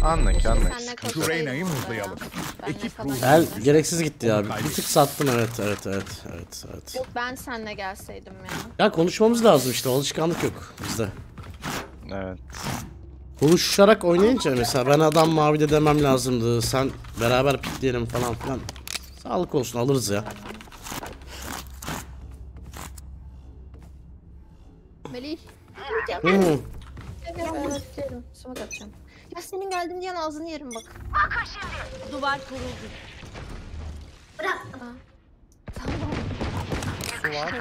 Speaker 8: Anla ki ki. Yok.
Speaker 9: Reyna'yı muzlayalım.
Speaker 6: Ben ne kadar-
Speaker 2: El gereksiz gitti ya. Bir tık sattım evet evet evet evet evet.
Speaker 6: Yok ben seninle gelseydim ya.
Speaker 2: Ya konuşmamız lazım işte alışkanlık yok bizde.
Speaker 8: Evet.
Speaker 2: Konuşarak oynayınca mesela ben adam mavide demem lazımdı. Sen beraber pikleyelim falan filan. Sağlık olsun alırız ya.
Speaker 6: Melih.
Speaker 2: Hı.
Speaker 6: Gidelim. Smoke atacağım. Ya senin geldin diyen ağzını yerim bak.
Speaker 15: Duvar kuruldu.
Speaker 1: Bırak.
Speaker 6: Tamam.
Speaker 14: Su var.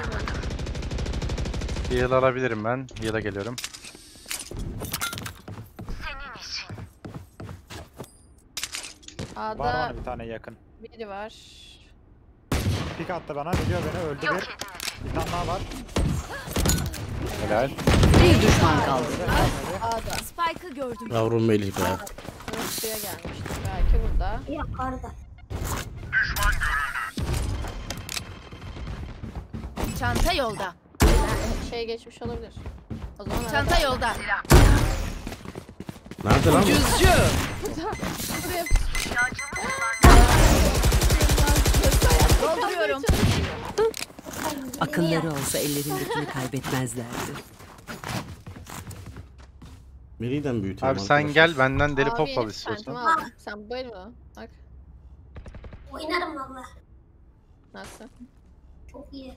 Speaker 8: Heal alabilirim ben. Heal'a geliyorum.
Speaker 14: Var
Speaker 6: A'da
Speaker 14: bana bir tane yakın.
Speaker 6: biri var.
Speaker 14: Pik attı bana. Biliyor beni. Öldü bir. Bir tane daha var.
Speaker 8: Helal.
Speaker 7: Bir düşman kaldı.
Speaker 6: A'da.
Speaker 15: Spike'ı gördüm.
Speaker 2: Yavrum Melih be.
Speaker 6: Suya gelmiştir. Belki burada.
Speaker 1: Yok orada.
Speaker 15: Çanta yolda.
Speaker 6: Şey geçmiş olabilir. O zaman
Speaker 15: Çanta yolda.
Speaker 2: Nerede lan?
Speaker 7: Cüzcü.
Speaker 6: Buraya
Speaker 15: Dolduruyorum.
Speaker 7: Akılları olsa ellerindekini kaybetmezlerdi.
Speaker 2: Melih'den büyütelim
Speaker 8: Abi sen
Speaker 2: arkadaşlar.
Speaker 8: gel benden
Speaker 6: Abi
Speaker 8: pop al istiyorsan.
Speaker 6: Phantom aldım. Sen böyle mi? Bak
Speaker 1: Oynarım valla.
Speaker 6: nasıl?
Speaker 1: Çok iyi.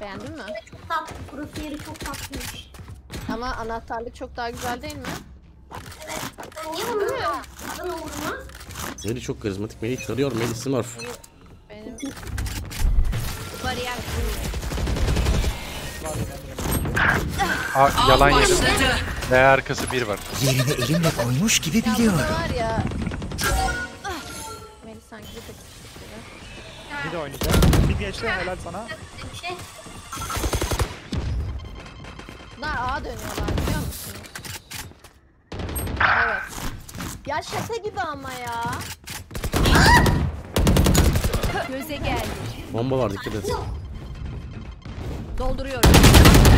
Speaker 6: Beğendin mi?
Speaker 1: Çok tatlı. Burası yeri çok tatlıymış.
Speaker 6: Ama anahtarlık çok daha güzel değil mi?
Speaker 1: Evet. Ben niye vurmuyorum? Ben vurma.
Speaker 2: Melih çok karizmatik. Melih tarıyor. Melih Smurf.
Speaker 6: Benim
Speaker 8: Aa, yalan yedim. B arkası bir var.
Speaker 11: Yerini elimle koymuş gibi biliyorum.
Speaker 6: burada var ya. Melih sanki bir
Speaker 14: de oynayacak. Bir geçti. Helal sana.
Speaker 6: Bunlar A dönüyorlar biliyor musunuz? Evet. Ya şaka gibi ama ya.
Speaker 7: Göze geldi.
Speaker 2: Bomba var dikkat et.
Speaker 7: Dolduruyorum.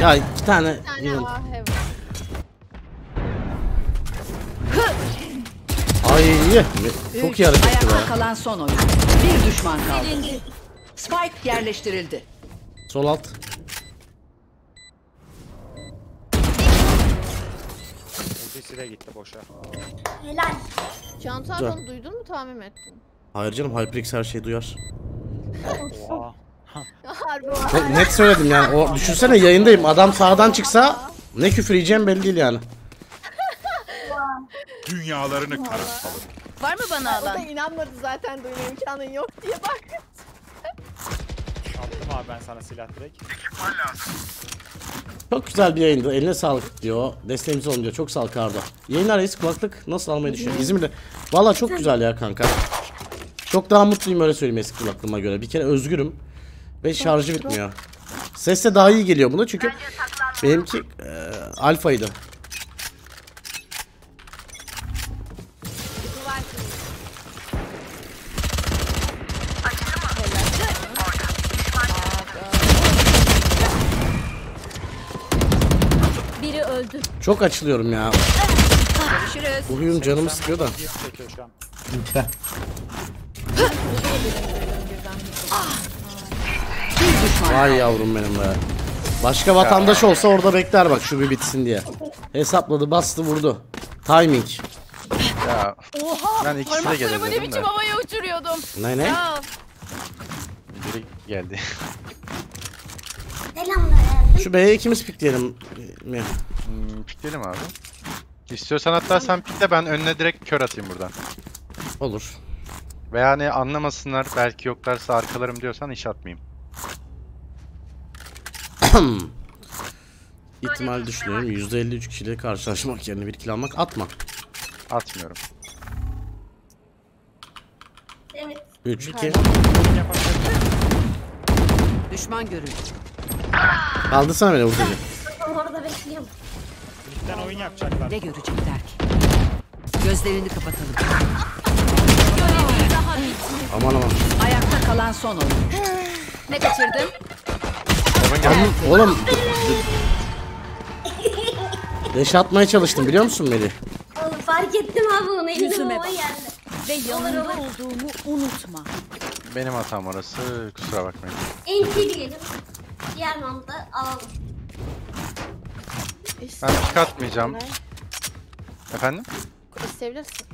Speaker 2: Ya iki tane
Speaker 6: Bir tane heaven.
Speaker 2: Ay çok iyi hareket etti
Speaker 7: Ayakta kalan son oyun. Bir düşman kaldı. Spike yerleştirildi.
Speaker 2: Sol alt.
Speaker 14: Ultisi de gitti boşa.
Speaker 1: Helal.
Speaker 6: Cantu abi
Speaker 2: Güzel.
Speaker 6: onu duydun mu tahmin mi ettin?
Speaker 2: Hayır canım HyperX her şeyi duyar. Çok net söyledim yani. O düşünsene yayındayım. Adam sağdan çıksa ne küfür yiyeceğim belli değil yani. [laughs]
Speaker 9: Dünyalarını karartalım.
Speaker 15: Var mı bana
Speaker 6: O da
Speaker 15: alan?
Speaker 6: inanmadı zaten duyma imkanın yok diye bak.
Speaker 14: Attım abi ben sana silah direkt.
Speaker 2: Çok güzel bir yayındı. Eline sağlık diyor. Desteğimiz olun diyor. Çok sağ ol Kardo. Yayınlar reis kulaklık nasıl almayı düşünüyorsun? İzmir'de. Valla çok güzel ya kanka. Çok daha mutluyum öyle söyleyeyim eski kulaklığıma göre. Bir kere özgürüm. Ve şarjı bitmiyor. Ses de daha iyi geliyor buna çünkü benimki e, alfaydı.
Speaker 15: Biri öldü.
Speaker 2: Çok açılıyorum ya.
Speaker 15: Görüşürüz.
Speaker 2: Bu huyum canımı sıkıyor da. Vay yavrum benim be. Başka vatandaş olsa orada bekler bak şu bir bitsin diye. Hesapladı, bastı, vurdu. Timing.
Speaker 8: Ya
Speaker 15: Oha.
Speaker 8: Ben ikisi de
Speaker 15: Parmaklarımı ne biçim
Speaker 8: de.
Speaker 15: havaya uçuruyordum.
Speaker 2: Ne ne?
Speaker 15: Ya.
Speaker 8: biri geldi.
Speaker 1: Selamlar.
Speaker 2: Şu B'ye ikimiz pikleyelim mi?
Speaker 8: Hmm, pikleyelim abi. İstiyorsan hatta sen pikle ben önüne direkt kör atayım buradan.
Speaker 2: Olur.
Speaker 8: Veya hani anlamasınlar belki yoklarsa arkalarım diyorsan iş atmayayım. [clears throat]
Speaker 2: İhtimal düşünüyorum. %53 kişiyle karşılaşmak yerine bir kill almak atma.
Speaker 8: Atmıyorum.
Speaker 1: Evet.
Speaker 2: 3 2
Speaker 7: Düşman görüldü.
Speaker 2: Kaldırsana beni Urtacı.
Speaker 1: Bakın orada bekliyorum.
Speaker 14: Midden oyun yapacaklar.
Speaker 7: Ne görecekler ki? Gözlerini kapatalım.
Speaker 15: Daha bitmedi.
Speaker 2: Aman aman.
Speaker 7: Ayakta kalan son oyun.
Speaker 15: Ne kaçırdım?
Speaker 2: Oğlum, oğlum. Deş atmaya çalıştım biliyor musun Melih?
Speaker 1: Oğlum fark ettim abi onu. Elimde
Speaker 7: Yüzüme bak.
Speaker 1: geldi.
Speaker 15: Ve yanında olduğumu unutma.
Speaker 8: Benim hatam orası kusura bakmayın.
Speaker 1: NT diyelim. Diğer roundda alalım.
Speaker 8: Ben pik atmayacağım. Efendim?
Speaker 6: İsteyebilirsin.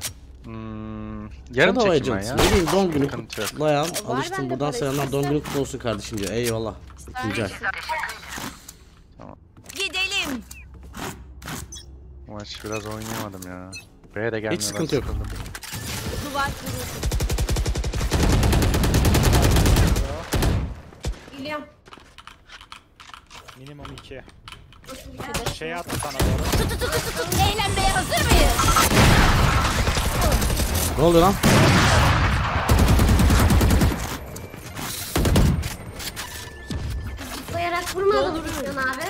Speaker 8: Hmm, yarım
Speaker 2: Shadow
Speaker 8: çekim
Speaker 2: Agent.
Speaker 8: ya.
Speaker 2: Ne bileyim doğum günü kutlayan. Alıştım buradan selamlar. Doğum günü kutlu olsun kardeşim diyor. Eyvallah. Tuncay.
Speaker 15: Gidelim.
Speaker 8: Bu maç biraz oynayamadım ya. B'ye de gelmiyorlar.
Speaker 2: Hiç sıkıntı yok.
Speaker 15: Duvar.
Speaker 1: Geliyorum.
Speaker 14: Minimum 2. Şey attı sana doğru.
Speaker 15: Eğlenmeye hazır mıyız?
Speaker 2: Ne oluyor lan?
Speaker 1: Zıplayarak vurmadım Rüzgan abi.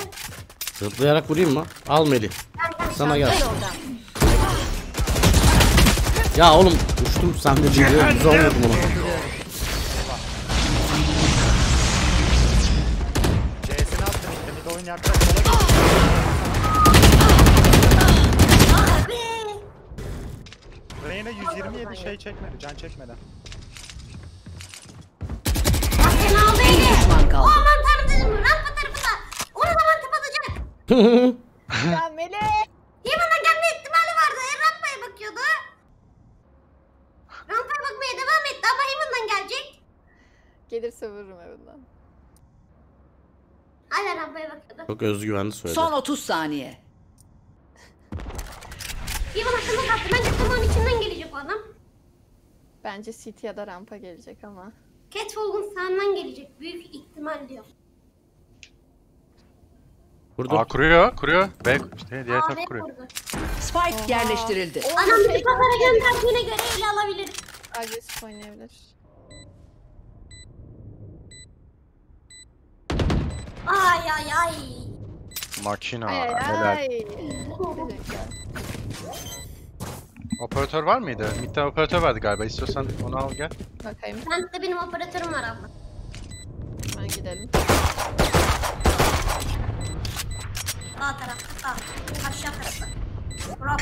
Speaker 2: Zıplayarak vurayım mı? Al Melih. Sana gel. Ya oğlum uçtum sen de değil. Güzel olmadı bunu.
Speaker 14: C'sini oyun yapacak. Reyna 127 şey çekmedi. Can çekmedi.
Speaker 1: Sen aldı
Speaker 7: Bir
Speaker 1: eli.
Speaker 7: düşman kaldı.
Speaker 1: Aman tanrım dedim. Rampa tarafında. O ne zaman tip atacak? [laughs]
Speaker 6: Ya Melih.
Speaker 1: Yemen'den gelme ihtimali vardı. E, rampaya bakıyordu. Rampaya bakmaya devam etti ama Yemen'den gelecek.
Speaker 6: Gelirse vururum evinden.
Speaker 1: Hala rampaya bakıyordu.
Speaker 2: Çok özgüvenli söyledi.
Speaker 7: Son 30 saniye.
Speaker 1: Yemen aklıma kalktı. Bence tamam içinden gelecek o adam.
Speaker 6: Bence City ya da rampa gelecek ama.
Speaker 1: Catwalk'un sağından gelecek. Büyük ihtimal diyor.
Speaker 2: Vurdu.
Speaker 8: A kuruyor, kuruyor. B işte diğer
Speaker 1: Aa,
Speaker 8: taraf kuruyor.
Speaker 1: vurdu.
Speaker 7: Spike yerleştirildi.
Speaker 1: Anam bir pazara gönderdiğine göre ele alabilir.
Speaker 6: Agresif oynayabilir.
Speaker 1: Ay ay ay.
Speaker 8: Makina
Speaker 6: Ay ay
Speaker 8: helal.
Speaker 6: ay. Teşekkürler.
Speaker 8: Operatör var mıydı? Mid'den operatör vardı galiba. İstiyorsan onu al gel.
Speaker 6: Bakayım.
Speaker 1: Ben de benim operatörüm var abla.
Speaker 6: Hemen gidelim.
Speaker 1: Sağ taraf, sağ. Aşağı tarafı. Bırak.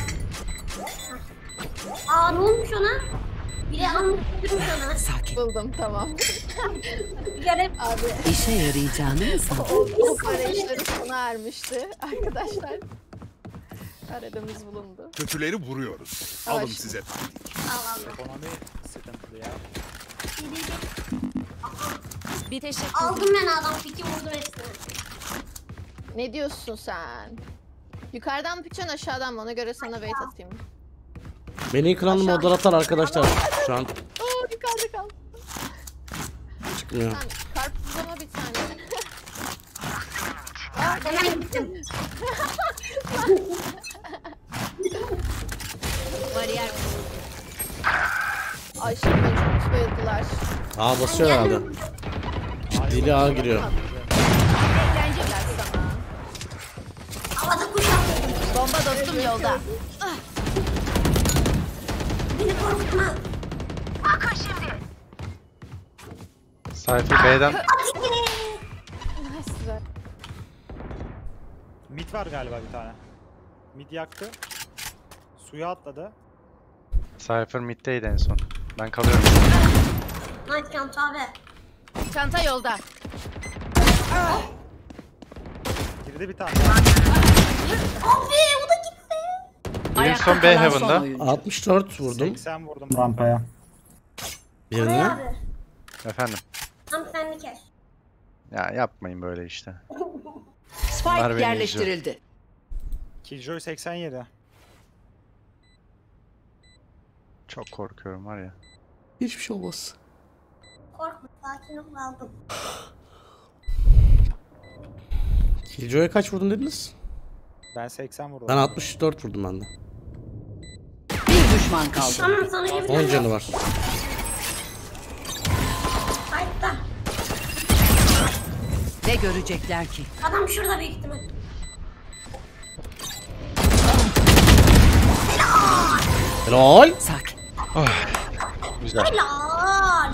Speaker 1: Aa ne olmuş ona? Biri almış götürmüş ona.
Speaker 7: Sakin.
Speaker 6: Buldum tamam. [laughs]
Speaker 1: Görev
Speaker 6: Abi
Speaker 7: İşe yarayacağını mı sandın?
Speaker 6: o, o para işleri sona ermişti arkadaşlar. Aradığımız bulundu.
Speaker 9: Kötüleri vuruyoruz. Alın
Speaker 6: Savaş.
Speaker 9: size taktik.
Speaker 14: Ekonomi sıkıntılı ya.
Speaker 15: Bir teşekkür
Speaker 1: Aldım ben adam piki vurdum hepsini.
Speaker 6: Ne diyorsun sen? Yukarıdan mı piçen aşağıdan mı? Ona göre sana bait atayım.
Speaker 2: Beni ekranı
Speaker 6: Aşağı.
Speaker 2: moderatör arkadaşlar. Şu an
Speaker 6: Oo yukarıda kal.
Speaker 2: çıkmıyor.
Speaker 6: Sen karpuzlama bir tane.
Speaker 1: Hemen gittim. [laughs]
Speaker 15: Bariyer
Speaker 6: Ay şimdi çok bayıldılar.
Speaker 2: A basıyor herhalde. Dili A giriyor.
Speaker 6: Eğlenceler sana.
Speaker 1: Havada kuş attım.
Speaker 15: Bomba dostum yolda.
Speaker 1: Beni korkutma.
Speaker 8: Cypher B'den
Speaker 6: Nice.
Speaker 14: Mid var galiba bir tane. Mid yaktı. Suya atladı.
Speaker 8: Cypher mid'deydi en son. Ben kalıyorum.
Speaker 1: Nice count abi.
Speaker 15: Çanta yolda.
Speaker 14: Girdi bir tane.
Speaker 1: Abi o da gitti.
Speaker 8: Brimstone B Heaven'da.
Speaker 7: oyuncu.
Speaker 2: 64 vurdum
Speaker 14: 80 vurdum rampaya.
Speaker 2: Birine.
Speaker 8: Efendim.
Speaker 1: Tam senlik ev.
Speaker 8: Ya yapmayın böyle işte. [laughs]
Speaker 7: Spike yerleştirildi.
Speaker 14: Killjoy 87.
Speaker 8: Çok korkuyorum var ya.
Speaker 2: Hiçbir şey olmaz.
Speaker 1: Korkma sakin ol aldım.
Speaker 2: Killjoy'a kaç vurdun dediniz?
Speaker 14: Ben 80 vurdum.
Speaker 2: Ben 64 vurdum ben de.
Speaker 7: Bir düşman kaldı.
Speaker 1: Tamam sana yemin
Speaker 2: 10 canı var.
Speaker 1: Kayıtta.
Speaker 7: Ne görecekler ki?
Speaker 1: Adam şurada büyük ihtimal.
Speaker 2: Helal.
Speaker 7: Sakin.
Speaker 8: Güzel.
Speaker 1: Helal.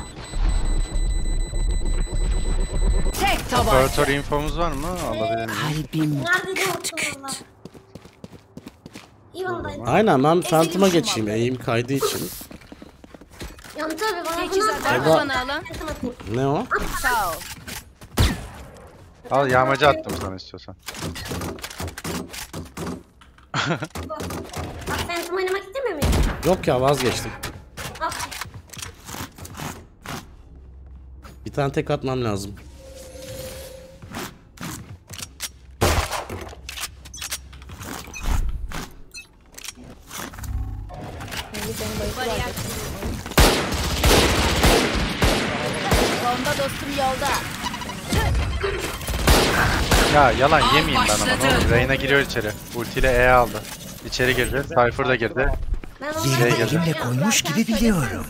Speaker 7: Tek tabanca.
Speaker 8: Operatör infomuz var mı? Alabilir miyim?
Speaker 7: Kalbim
Speaker 1: Nerede valla. Evil'daydı.
Speaker 2: Aynen ben Phantom'a geçeyim eğim kaydı için.
Speaker 1: Yanı tabi bana bunu
Speaker 15: Teçhizatlar
Speaker 2: Orada-
Speaker 15: bana alın.
Speaker 2: Ne o?
Speaker 15: Sağ ol.
Speaker 8: Al yağmacı attım sana istiyorsan.
Speaker 1: Bak sen tüm oynamak istemiyor muydun?
Speaker 2: Yok ya vazgeçtim. Bir tane tek atmam lazım.
Speaker 8: Ya yalan yemeyeyim ben ama. ne olur. Reyna giriyor içeri. Ultiyle E aldı. İçeri girdi. Cypher da girdi.
Speaker 11: Yerine elimle koymuş gibi biliyorum.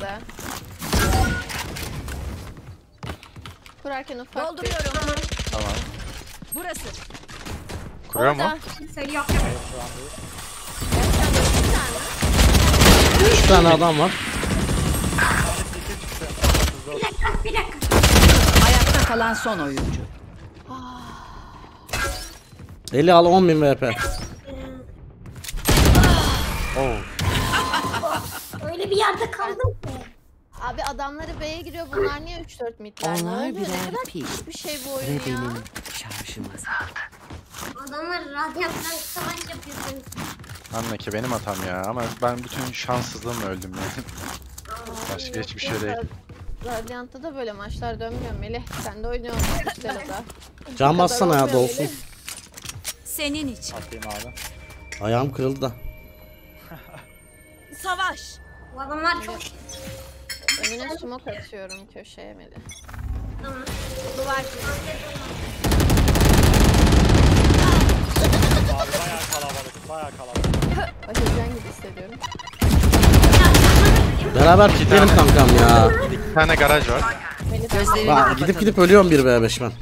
Speaker 6: Kurarken ufak bir...
Speaker 15: Dolduruyorum.
Speaker 8: Tamam.
Speaker 15: Burası.
Speaker 8: Kuruyor mu?
Speaker 15: Orada.
Speaker 1: söylüyor.
Speaker 2: 3 tane adam var.
Speaker 1: Bir dakika bir dakika.
Speaker 7: ayakta kalan son oyuncu.
Speaker 2: Eli al 10.000 VP.
Speaker 8: Oo.
Speaker 1: Öyle bir yerde kaldım ki.
Speaker 6: Abi adamları B'ye giriyor bunlar niye 3-4 midler? Ne
Speaker 7: Onlar birer pil.
Speaker 6: bir şey bu
Speaker 7: Ve
Speaker 6: oyun ya.
Speaker 7: benim şarjım azaldı.
Speaker 1: Adamlar radyanttan savaş yapıyorsun.
Speaker 8: Anne ki benim hatam ya ama ben bütün şanssızlığımla öldüm yani. [laughs] Başka hiçbir şey değil.
Speaker 6: Radyant'ta da böyle maçlar dönmüyor Melih. Sen de oynuyorsun Stela'da. [laughs]
Speaker 2: Can bassana ya dolsun.
Speaker 15: Senin için.
Speaker 14: Atayım abi.
Speaker 2: Ayağım kırıldı da.
Speaker 15: Savaş.
Speaker 1: Bu adamlar çok
Speaker 6: Önüne smoke atıyorum köşeye Melih.
Speaker 1: tamam.
Speaker 15: Duvar.
Speaker 14: Abi bayağı kalabalık. Bayağı kalabalık. [laughs]
Speaker 6: Aşırıcan gibi hissediyorum.
Speaker 2: Beraber kitlerim kankam ya.
Speaker 8: Bir tane garaj var.
Speaker 7: Gözlerini
Speaker 2: Bak gidip gidip ölüyorum 1v5 ben.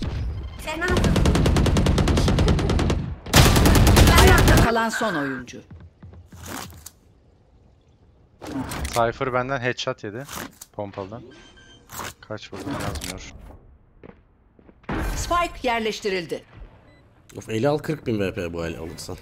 Speaker 1: Sen ne yapıyorsun?
Speaker 7: Ayakta kalan son oyuncu.
Speaker 8: Cypher benden headshot yedi. Pompalıdan. Kaç vurdum yazmıyor.
Speaker 7: Spike yerleştirildi.
Speaker 2: Of eli al 40 bin VP bu el alırsan.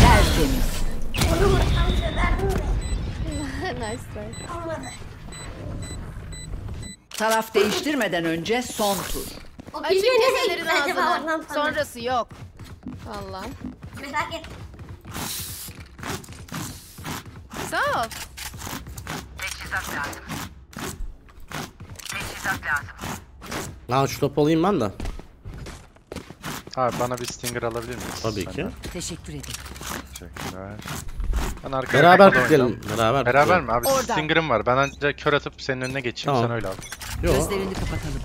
Speaker 7: Tertemiz.
Speaker 1: Onu vursam çözerdim de.
Speaker 6: nice try.
Speaker 1: Olmadı.
Speaker 7: Taraf değiştirmeden önce son tur.
Speaker 1: O
Speaker 6: Açın
Speaker 1: bilmiyor nereye
Speaker 6: keselerin
Speaker 1: gitti acaba
Speaker 6: ağzını.
Speaker 1: oradan sonra.
Speaker 6: Sonrası yok. Allah.
Speaker 1: Merak et.
Speaker 6: Sağ ol.
Speaker 2: Lan şu topu alayım ben de.
Speaker 8: Abi bana bir stinger alabilir miyiz?
Speaker 2: Tabii ki.
Speaker 8: Senden?
Speaker 7: Teşekkür ederim.
Speaker 8: Teşekkürler. Ben arkaya
Speaker 2: Beraber
Speaker 8: oynayacağım.
Speaker 2: Beraber
Speaker 8: Beraber mi? Abi
Speaker 7: Oradan.
Speaker 8: stinger'ım var. Ben ancak kör atıp senin önüne geçeyim.
Speaker 2: Tamam.
Speaker 8: Sen öyle al.
Speaker 2: Yo.
Speaker 7: Gözlerini kapatalım.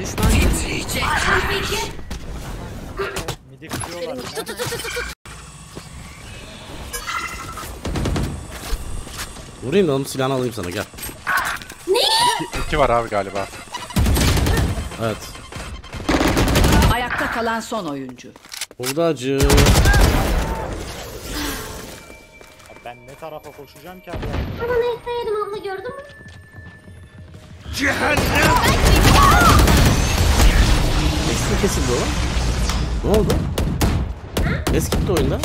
Speaker 7: Düşman titriyecek.
Speaker 14: Midi yine.
Speaker 2: Vurayım da onun silahını alayım sana gel.
Speaker 8: İki var abi galiba.
Speaker 2: Evet.
Speaker 7: Ayakta kalan son oyuncu.
Speaker 2: Buradacı.
Speaker 14: Ben ne tarafa koşacağım ki abi?
Speaker 1: Ama neyse yedim abla gördün mü?
Speaker 2: Eski kesildi o. Ne oldu? Eski gitti oyunda.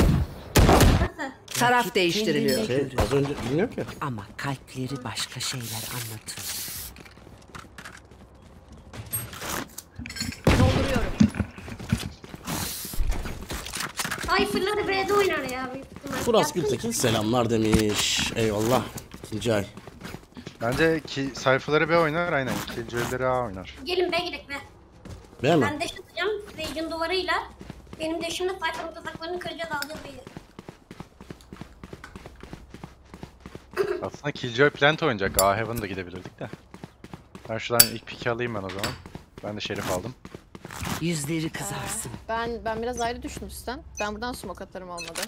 Speaker 7: Taraf değiştiriliyor.
Speaker 2: Şey, az önce bilmiyorum ki.
Speaker 7: Ama kalpleri başka şeyler anlatıyor.
Speaker 6: Dolduruyorum.
Speaker 1: Ay fırladı B'de oynar ya. Yapsın.
Speaker 2: Gültekin selamlar demiş. Eyvallah. İkinci ay.
Speaker 8: Bence ki sayfaları B oynar aynen. İkinci ölleri A oynar.
Speaker 1: Gelin B gidelim be.
Speaker 2: Değil mi?
Speaker 1: Ben deş atacağım. Rage'in duvarıyla. Benim deşimle sayfanın tuzaklarını kıracağız alacağız B'yi.
Speaker 8: Aslında Killjoy Plant oynayacak. A Heaven da gidebilirdik de. Ben şuradan ilk pick'i alayım ben o zaman. Ben de Şerif aldım.
Speaker 7: Yüzleri kızarsın.
Speaker 6: Ben ben biraz ayrı düştüm sizden. Ben buradan smoke atarım olmadı.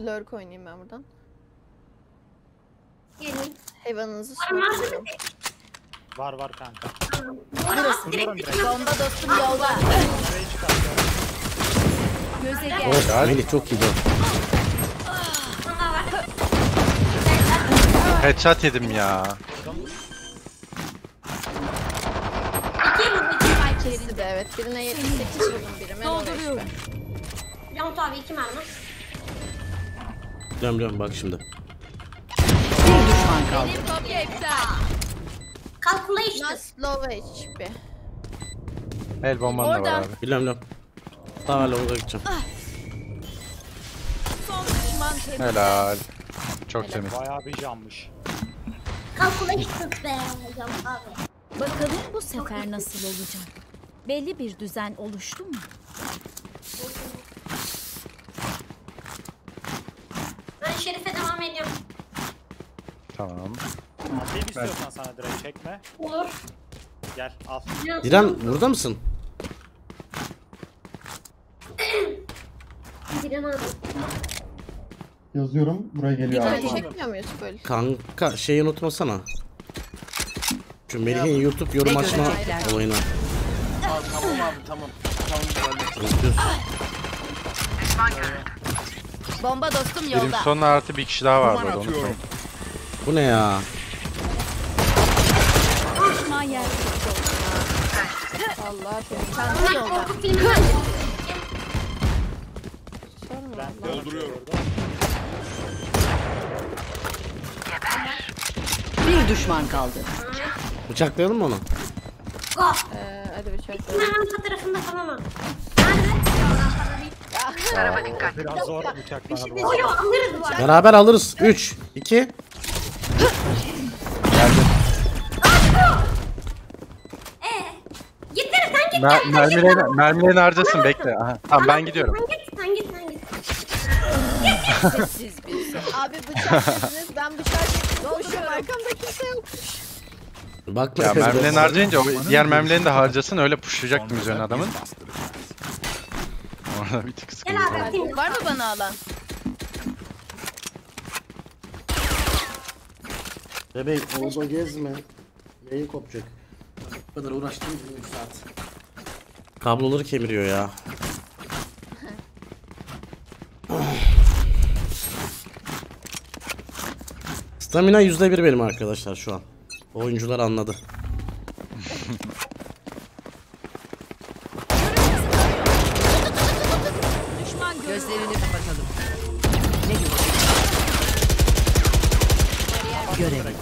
Speaker 6: Lurk oynayayım ben buradan.
Speaker 1: Gelin. Mı?
Speaker 6: smoke'luyorum.
Speaker 14: Var var kanka.
Speaker 1: Burası.
Speaker 6: Bomba dostum yolda.
Speaker 15: Göze gel.
Speaker 2: Oh, Melih çok
Speaker 1: var.
Speaker 8: Headshot yedim ya.
Speaker 1: İki vur iki.
Speaker 6: İkisi de evet. Birine 78 vurdum birime.
Speaker 15: Dolduruyorum.
Speaker 1: Yamut abi iki mermi.
Speaker 2: Biliyorum biliyorum bak şimdi.
Speaker 7: Bir düşman kaldı.
Speaker 15: Benim kopya iptal.
Speaker 1: Calculation.
Speaker 6: Last low HP.
Speaker 8: El bomban da var abi.
Speaker 2: Biliyorum biliyorum. Daha longa gideceğim.
Speaker 15: Son düşman temiz.
Speaker 8: Helal. Çok temiz.
Speaker 14: Bayağı bir canmış.
Speaker 1: Calculation be. Yamut abi.
Speaker 15: Bakalım bu sefer nasıl olacak? Belli bir düzen oluştu mu?
Speaker 1: Ben Şerif'e devam ediyorum.
Speaker 8: Tamam.
Speaker 14: Atayım istiyorsan sana direkt çekme.
Speaker 1: Olur.
Speaker 14: Gel al.
Speaker 2: Diren burada mısın? [clears throat]
Speaker 1: Diren abi.
Speaker 13: Yazıyorum. Buraya geliyor
Speaker 6: Bir
Speaker 13: abi.
Speaker 6: tane çekmiyor muyuz böyle?
Speaker 2: Kanka şeyi unutmasana. Şu Melih'in YouTube yorum açma olayını.
Speaker 4: Tamam abi tamam. Tamam.
Speaker 15: Bomba dostum
Speaker 8: Benim son artı bir kişi daha var burada.
Speaker 2: Bu ne ya?
Speaker 15: Düşman yer.
Speaker 6: Allah yolda.
Speaker 14: Dolduruyorum.
Speaker 7: Bir düşman kaldı.
Speaker 2: Bıçaklayalım mı onu?
Speaker 6: Ee, hadi bir çek.
Speaker 1: Hemen tarafında tamam. Nerede?
Speaker 14: Biraz zor bıçak bana bu.
Speaker 1: Oyo alırız bu arada.
Speaker 2: Beraber alırız. 3, 2.
Speaker 1: Ee, gitsene sen git.
Speaker 8: Mer mermilerini, mermilerini harcasın bekle. Aha. Tamam ben gidiyorum.
Speaker 1: Sen git sen git sen git.
Speaker 15: Sessiz bir
Speaker 6: Abi bıçak dediniz. Ben bıçak çektim. Koşuyorum. Arkamda kimse yok.
Speaker 2: Bakma.
Speaker 8: Ya mermilerini harcayınca o diğer mermilerini de harcasın öyle pushlayacak üzerine adamın. Bana bir tık
Speaker 1: Gel
Speaker 8: sıkıntı.
Speaker 1: abi atayım.
Speaker 5: Var mı bana alan?
Speaker 2: Bebeğim orada gezme. Yayın kopacak. Bu kadar uğraştım 3 saat. Kabloları kemiriyor ya. [laughs] Stamina %1 benim arkadaşlar şu an. Oyuncular anladı.
Speaker 15: Düşman.
Speaker 7: Gözlerini kapatalım. Ne görecek? Görelim.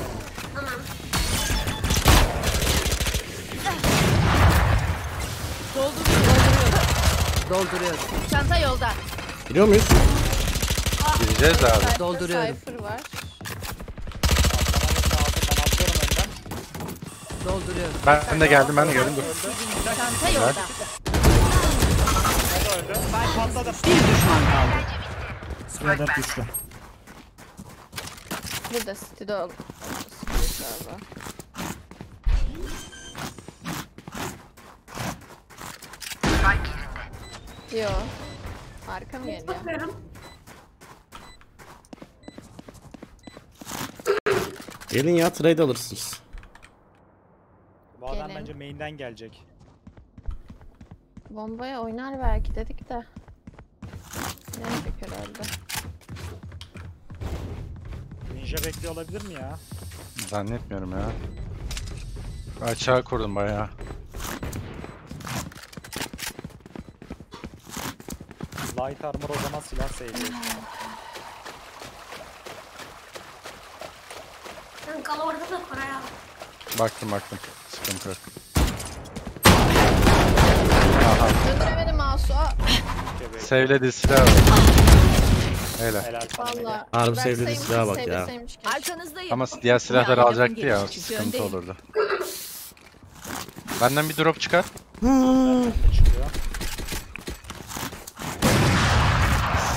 Speaker 7: Dolduruyorum.
Speaker 5: Çanta yolda.
Speaker 2: Biliyor muyuz?
Speaker 8: Gireceğiz abi.
Speaker 6: Dolduruyorum. Cypher var.
Speaker 7: Dolduruyorum.
Speaker 8: Ben de geldim ben de geldim. Dur.
Speaker 5: Çanta yolda.
Speaker 14: Ben patladım.
Speaker 7: Bir düşman kaldı.
Speaker 14: Sırada düştü.
Speaker 6: Burada City'de ol. City galiba. Yo. Arka mı geliyor?
Speaker 2: Gelin ya trade alırsınız.
Speaker 14: Bu adam
Speaker 6: Gelin.
Speaker 14: bence main'den gelecek.
Speaker 6: Bombaya oynar belki dedik de. Denedik herhalde.
Speaker 14: Ninja bekliyor olabilir mi ya?
Speaker 8: Zannetmiyorum ya. Açığa kurdum bayağı.
Speaker 14: Light armor o zaman silah seviyor.
Speaker 1: Kanka orada da Koray abi.
Speaker 8: Baktım baktım. Sıkıntı yok.
Speaker 6: Döndüremedim Asu. Aa,
Speaker 8: Sevledi silah var. Helal.
Speaker 14: Helal sana.
Speaker 6: Valla.
Speaker 2: Harbi sevdiğiniz silaha bak ya.
Speaker 5: Arkanızdayım.
Speaker 8: Ama diğer silahları
Speaker 5: Ya,
Speaker 8: alacaktı ya.
Speaker 5: gelişi,
Speaker 8: Sıkıntı olurdu. Benden bir drop çıkar.
Speaker 14: Çıkıyor.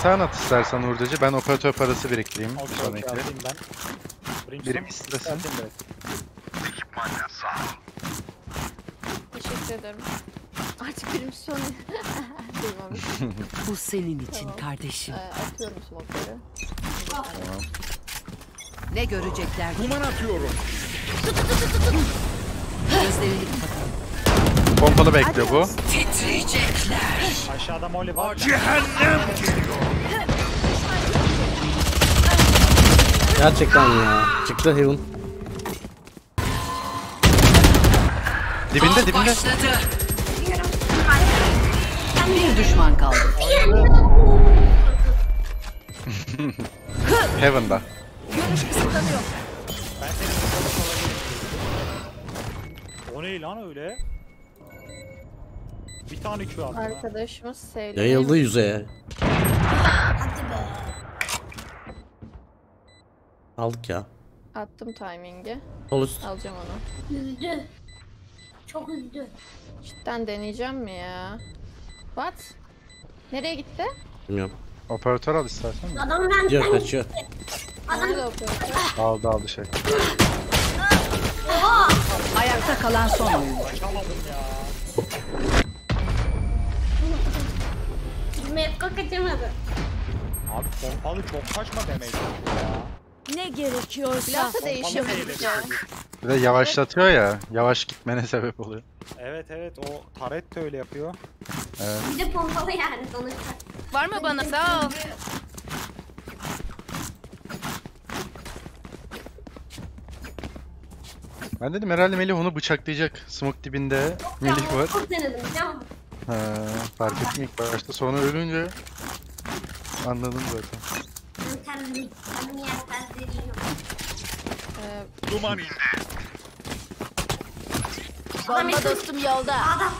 Speaker 8: Sen at istersen hurdacı. Ben operatör parası biriktireyim.
Speaker 14: Okey
Speaker 8: Sonraki.
Speaker 14: okey alayım ben. Brimstone.
Speaker 8: Birim istesin.
Speaker 14: Atayım direkt.
Speaker 6: Teşekkür ederim. Artık. [laughs] Duymamış.
Speaker 7: Bu senin için
Speaker 6: Tamam.
Speaker 7: kardeşim.
Speaker 6: Ee, atıyorum smoke'ları.
Speaker 7: Ne görecekler?
Speaker 9: Duman atıyorum.
Speaker 7: Gözlerini kapatalım.
Speaker 8: Pompalı bekliyor bu.
Speaker 7: Titriyecekler.
Speaker 14: Aşağıda molly var.
Speaker 2: Gerçekten ya. Çıktı Heaven.
Speaker 8: Dibinde dibinde.
Speaker 7: Başladı. Bir düşman kaldı. [laughs]
Speaker 8: Heaven'da.
Speaker 5: Görüş kısıtlanıyor.
Speaker 14: Ben. O ne lan öyle? Bir tane Q attı.
Speaker 6: Arkadaşımız sevdi.
Speaker 2: Yayıldı yüzeye.
Speaker 1: Hadi be.
Speaker 2: Aldık ya.
Speaker 6: Attım timing'i.
Speaker 2: Üst.
Speaker 6: Alacağım onu.
Speaker 1: Üzdü. Çok üzdü.
Speaker 6: Cidden deneyeceğim mi ya? What? Nereye gitti?
Speaker 2: Bilmiyorum.
Speaker 8: Operatör al istersen. mi?
Speaker 1: Adam benden
Speaker 2: Gidiyor kaçıyor.
Speaker 6: Nerede operatör?
Speaker 8: Aldı aldı şey.
Speaker 1: Oha.
Speaker 7: Ayakta kalan son oyuncu.
Speaker 14: Kaçamadım ya.
Speaker 1: Mekka kaçamadı.
Speaker 14: Abi pompalı çok saçma demek ya.
Speaker 15: Ne gerekiyorsa.
Speaker 14: Pompalı
Speaker 6: hızlıca.
Speaker 8: Bir de yavaşlatıyor ya. Yavaş gitmene sebep oluyor.
Speaker 14: Evet evet o taret de öyle yapıyor.
Speaker 8: Evet.
Speaker 1: Bir de pompalı yani sonuçta.
Speaker 5: Var mı bana? Sağ ol.
Speaker 8: Ben dedim herhalde Melih onu bıçaklayacak. Smoke dibinde. Melih var.
Speaker 1: Çok denedim biliyor musun?
Speaker 8: Ha, fark ettim ilk başta. Sonra ölünce anladım zaten.
Speaker 1: Ben kendimi, kendimi yerseldireyim.
Speaker 6: Ee,
Speaker 9: Duman indi.
Speaker 5: Bomba dostum yolda.
Speaker 1: Adam.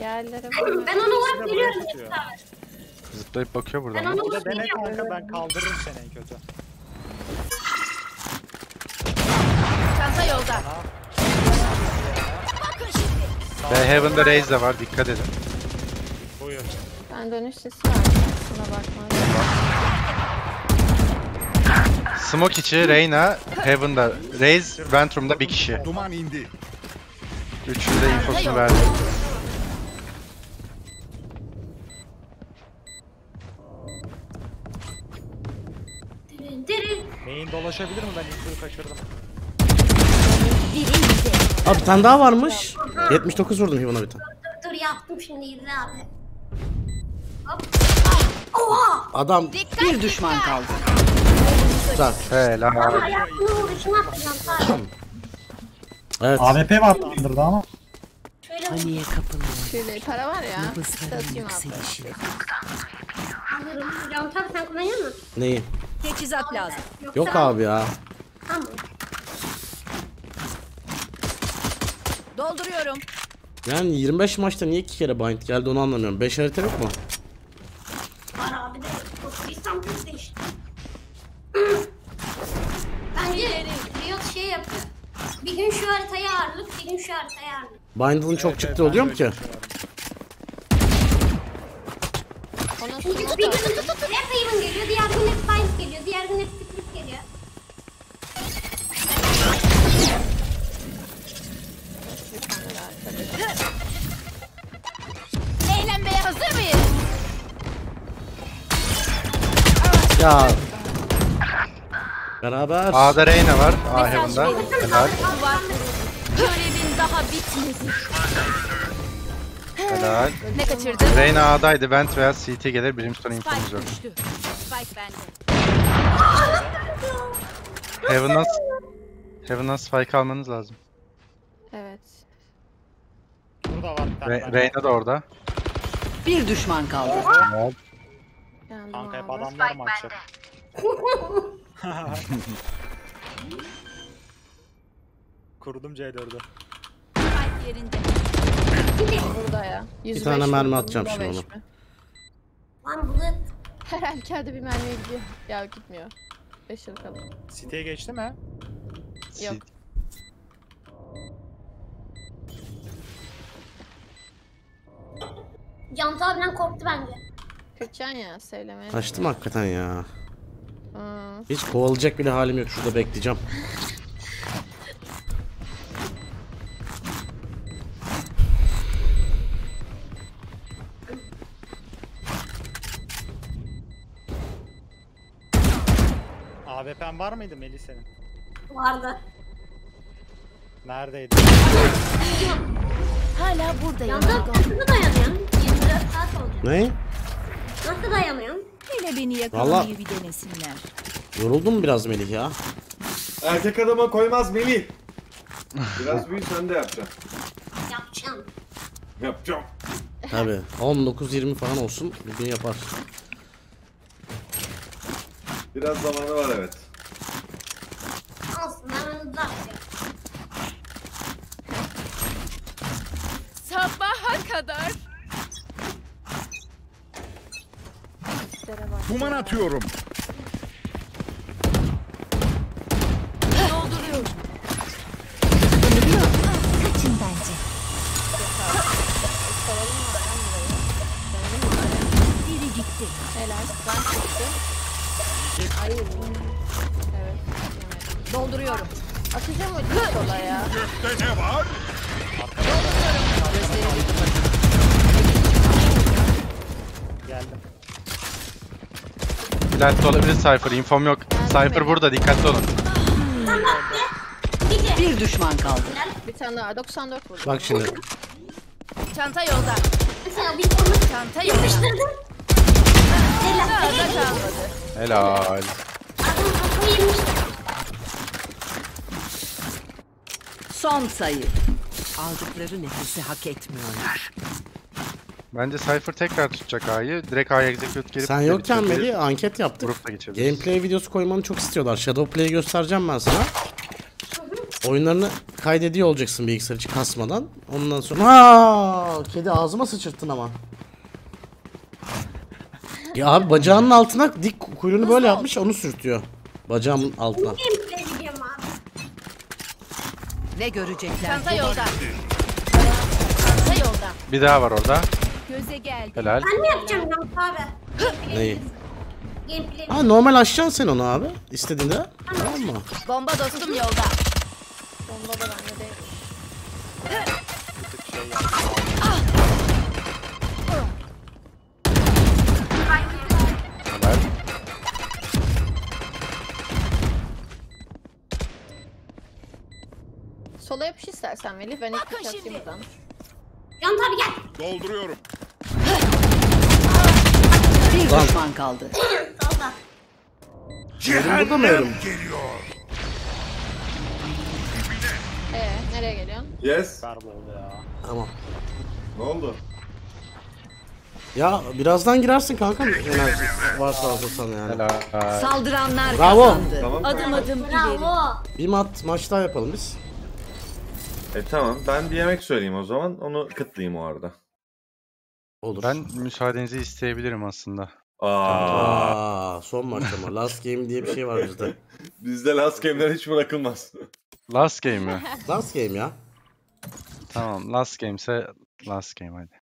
Speaker 6: yerlere
Speaker 1: Ben onu vurup geliyorum.
Speaker 14: tutuyor.
Speaker 8: Zıplayıp bakıyor
Speaker 1: Ben
Speaker 8: buradan.
Speaker 1: onu
Speaker 14: Bir de
Speaker 1: vurup
Speaker 14: dene
Speaker 1: geliyorum.
Speaker 14: kanka ben kaldırırım seni en kötü.
Speaker 5: Çanta yolda.
Speaker 8: Ve Heaven'da Raze de var. Dikkat edin.
Speaker 14: Buyur.
Speaker 6: Ben dönüş sesi verdim arkasına bakmaz.
Speaker 8: Smoke içi, Reyna, Heaven'da, Raze, Ventrum'da bir kişi.
Speaker 9: Duman indi.
Speaker 8: Üçünü de infosunu verdi.
Speaker 14: Main dolaşabilir mi? Ben infoyu kaçırdım.
Speaker 2: Abi bir tane daha varmış. 79 vurdum Heaven'a bir tane.
Speaker 1: Dur dur yaptım şimdi izle abi. Hop. Oha!
Speaker 2: Adam
Speaker 7: Bir düşman kaldı.
Speaker 2: güzel.
Speaker 8: Helal.
Speaker 1: Ama yaptığını vuruşunu atacağım sadece.
Speaker 2: Evet.
Speaker 14: AWP var Thunder'da ama.
Speaker 1: Şöyle
Speaker 7: Paniğe kapılıyor.
Speaker 6: Şöyle para var ya.
Speaker 7: Nabızların
Speaker 6: Satayım abi.
Speaker 7: yükselişi.
Speaker 1: alırım. Can tabi sen kullanıyor musun?
Speaker 2: Neyi?
Speaker 7: Teçhizat lazım.
Speaker 1: Yoksa
Speaker 2: Yok abi ya.
Speaker 1: Tamam.
Speaker 7: Dolduruyorum.
Speaker 2: Yani 25 maçta niye iki kere bind geldi onu anlamıyorum. 5 harita yok mu?
Speaker 1: Var abi de. Korkuysam biz de işte. Bence Riot şey yapıyor. Bir gün şu haritaya ağırlık, bir gün şu haritaya ağırlık.
Speaker 2: Bind'ın çok çıktı oluyor mu ki?
Speaker 6: Ona
Speaker 1: Çünkü bir gün hep Haven geliyor, diğer gün hep Bind geliyor, diğer gün hep Split geliyor.
Speaker 6: Eğlenmeye
Speaker 2: Ya. Beraber.
Speaker 8: A'da Reyna var. A Heaven'da. Helal.
Speaker 7: Görevin daha bitmedi.
Speaker 8: Helal.
Speaker 7: Ne kaçırdın?
Speaker 8: Reyna A'daydı. Vent veya CT gelir. Brimstone infomuz yok.
Speaker 7: düştü. Spike bende.
Speaker 8: Heaven'dan Heaven'dan spike almanız lazım.
Speaker 6: Evet.
Speaker 14: Burada var bir tane.
Speaker 8: Re Reyna da orada.
Speaker 7: Bir düşman kaldı.
Speaker 8: Helal.
Speaker 6: Geldim
Speaker 14: Kanka hep adamlar mı açacak? [laughs] Kurdum C4'ü.
Speaker 7: Spike yerinde.
Speaker 6: Burada ya. 105
Speaker 2: tane mermi atacağım şimdi
Speaker 6: 105
Speaker 2: ona.
Speaker 1: Lan Bulut.
Speaker 6: Her halükarda bir mermi gidiyor. Ya gitmiyor. 5 yıl kaldı.
Speaker 14: City'ye geçti mi?
Speaker 6: Yok.
Speaker 1: Can abiden korktu bence.
Speaker 6: Kaçacaksın ya söylemeye.
Speaker 2: Kaçtım hakikaten ya.
Speaker 6: Hmm.
Speaker 2: Hiç kovalayacak bile halim yok. Şurada bekleyeceğim.
Speaker 14: AWP'n var mıydı Melih senin?
Speaker 1: Vardı.
Speaker 14: Neredeydi?
Speaker 7: Hala buradayım.
Speaker 1: Can abi nasıl dayanıyorsun? 24 saat oldu.
Speaker 2: Ne?
Speaker 1: Nasıl dayanıyorsun?
Speaker 7: Hele beni
Speaker 2: Vallahi-
Speaker 7: yakalamayı bir denesinler.
Speaker 2: Yoruldum biraz Melih ya.
Speaker 12: Erkek adama koymaz Melih. Biraz büyü sen de yapacaksın.
Speaker 1: Yapacağım.
Speaker 12: Yapacağım.
Speaker 2: Tabi 19-20 falan olsun bir gün yapar.
Speaker 12: Biraz zamanı var evet.
Speaker 1: Olsun ben hızlı atacağım.
Speaker 5: Sabaha kadar.
Speaker 9: Duman atıyorum.
Speaker 5: Dolduruyorum.
Speaker 15: Kaçın bence.
Speaker 7: Biri gitti.
Speaker 6: Helal. Ben çıktım. Ay. Evet. yemedim.
Speaker 7: Dolduruyorum.
Speaker 6: Atacağım o sola ya.
Speaker 9: Gökte ne var?
Speaker 14: Geldim.
Speaker 8: Dikkatli olabilir Cypher. Infom yok. Cypher burada. Dikkatli olun.
Speaker 7: Bir düşman kaldı.
Speaker 6: Bir tane daha 94 vurdum.
Speaker 2: Bak şimdi.
Speaker 5: Çanta yolda.
Speaker 1: Mesela bir onu
Speaker 5: Çanta yolda.
Speaker 1: yapıştırdım.
Speaker 8: Helal.
Speaker 1: Adam kafayı yemişti.
Speaker 7: Son sayı. Aldıkları nefesi hak etmiyorlar.
Speaker 8: Bence Cypher tekrar tutacak A'yı. Direkt A'ya execute gelip...
Speaker 2: Sen yokken Melih anket yaptık. Gameplay videosu koymanı çok istiyorlar. Shadowplay'i göstereceğim ben sana. Oyunlarını kaydediyor olacaksın bilgisayar hiç kasmadan. Ondan sonra... Aa, kedi ağzıma sıçırttın ama. Ya abi bacağının altına dik kuyruğunu böyle yapmış onu sürtüyor. Bacağımın altına.
Speaker 7: Ne görecekler?
Speaker 5: Çanta yolda. Çanta yolda.
Speaker 8: Bir daha var orada.
Speaker 7: Göze geldi.
Speaker 8: Helal.
Speaker 1: Ben mi yapacağım Gamze abi?
Speaker 2: Neyi? Ha normal açacaksın sen onu abi. İstediğinde. Tamam mı?
Speaker 5: Bomba dostum yolda.
Speaker 6: Bomba da bende Sola yapış istersen Melih. Ben ilk kaçayım buradan.
Speaker 1: Can tabi gel.
Speaker 9: Dolduruyorum.
Speaker 7: Bir
Speaker 2: Lan.
Speaker 7: düşman kaldı.
Speaker 1: Solda.
Speaker 2: Mı Evrim?
Speaker 6: Ee, nereye geliyorsun?
Speaker 12: Yes.
Speaker 14: Oldu ya.
Speaker 2: Tamam.
Speaker 12: Ne oldu?
Speaker 2: Ya birazdan girersin kanka enerji varsa hazırsan yani.
Speaker 8: Helal.
Speaker 7: Saldıranlar
Speaker 2: Bravo.
Speaker 7: kazandı.
Speaker 12: Tamam.
Speaker 15: Adım adım ileri.
Speaker 1: Bravo.
Speaker 2: Bir mat maç daha yapalım biz.
Speaker 12: E tamam ben bir yemek söyleyeyim o zaman onu kıtlayayım o arada.
Speaker 2: Olur.
Speaker 8: Ben müsaadenizi isteyebilirim aslında.
Speaker 12: Aa.
Speaker 2: Aa, son maç ama. [laughs] Last game diye bir şey var bizde.
Speaker 12: Bizde last game'ler hiç bırakılmaz.
Speaker 8: Last game mi? [laughs]
Speaker 2: Last game ya.
Speaker 8: Tamam last game ise last game hadi.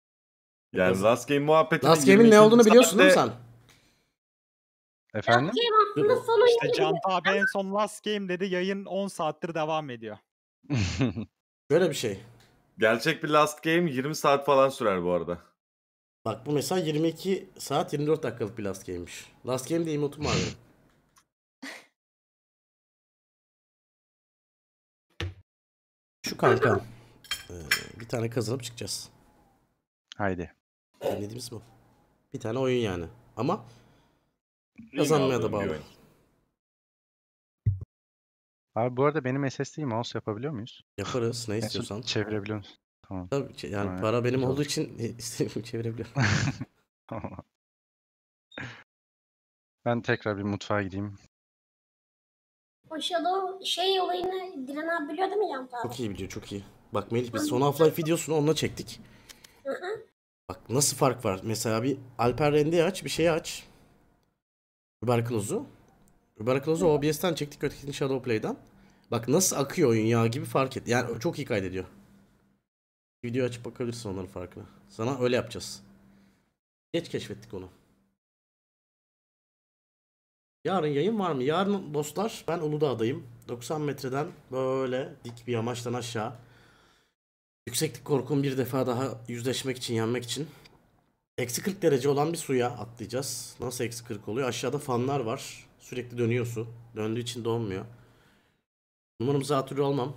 Speaker 12: Yani last game muhabbeti.
Speaker 2: Last game'in ne olduğunu biliyorsun değil mi sen?
Speaker 8: Efendim?
Speaker 1: Game aslında sonu
Speaker 14: İşte Can abi en son last game dedi. Yayın 10 saattir devam ediyor. [laughs]
Speaker 2: Böyle bir şey.
Speaker 12: Gerçek bir last game 20 saat falan sürer bu arada.
Speaker 2: Bak bu mesela 22 saat 24 dakikalık bir last game'miş. Last game de emotum benim. [laughs] Şu kanka. Ee, bir tane kazanıp çıkacağız.
Speaker 8: Haydi.
Speaker 2: Dediğimiz bu. Bir tane oyun yani. Ama kazanmaya da bağlı.
Speaker 8: Abi bu arada benim SSD'yi mouse yapabiliyor muyuz?
Speaker 2: Yaparız ne istiyorsan.
Speaker 8: Çevirebiliyor musun? Tamam.
Speaker 2: Tabii ki, yani
Speaker 8: Evet,
Speaker 2: para benim olduğu için [laughs] istediğimi çevirebiliyorum.
Speaker 8: Tamam. [laughs] [laughs] Ben tekrar bir mutfağa gideyim.
Speaker 1: O Shadow şey olayını Diren abi biliyor değil mi abi?
Speaker 2: Çok iyi biliyor çok iyi. Bak Melih biz son Half-Life videosunu onunla çektik.
Speaker 1: Hı hı.
Speaker 2: Bak nasıl fark var. Mesela bir Alper Rende'yi aç bir şeyi aç. Überkloz'u. Überkloz'u OBS'ten çektik ötekini Shadowplay'den. Bak nasıl akıyor oyun ya gibi fark et. Yani çok iyi kaydediyor. Video açıp bakabilirsin onların farkına. Sana öyle yapacağız. Geç keşfettik onu. Yarın yayın var mı? Yarın dostlar ben Uludağ'dayım. 90 metreden böyle dik bir yamaçtan aşağı. Yükseklik korkum bir defa daha yüzleşmek için, yenmek için. Eksi 40 derece olan bir suya atlayacağız. Nasıl eksi 40 oluyor? Aşağıda fanlar var. Sürekli dönüyor su. Döndüğü için donmuyor. Umarım zatürre olmam.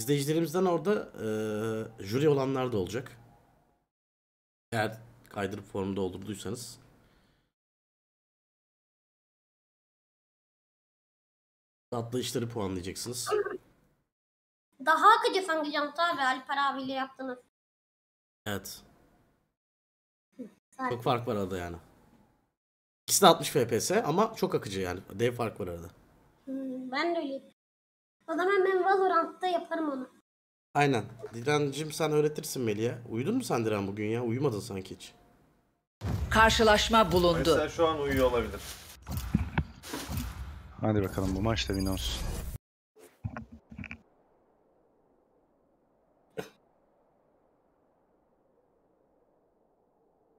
Speaker 2: İzleyicilerimizden orada eee, jüri olanlar da olacak. Eğer kaydırıp formu doldurduysanız. Atlayışları puanlayacaksınız.
Speaker 1: Daha akıcı sanki Can abi Alper abiyle yaptığınız.
Speaker 2: Evet.
Speaker 1: Fark.
Speaker 2: Çok fark var arada yani. İkisi de 60 FPS ama çok akıcı yani. Dev fark var arada.
Speaker 1: Hmm, ben de öyleyim. O zaman ben Valorant'ta yaparım onu.
Speaker 2: Aynen. Direncim sen öğretirsin Melih'e. Uyudun mu sen Diren bugün ya? Uyumadın sanki hiç.
Speaker 7: Karşılaşma bulundu.
Speaker 12: Mesela şu an uyuyor olabilir.
Speaker 8: Hadi bakalım bu maç da win olsun.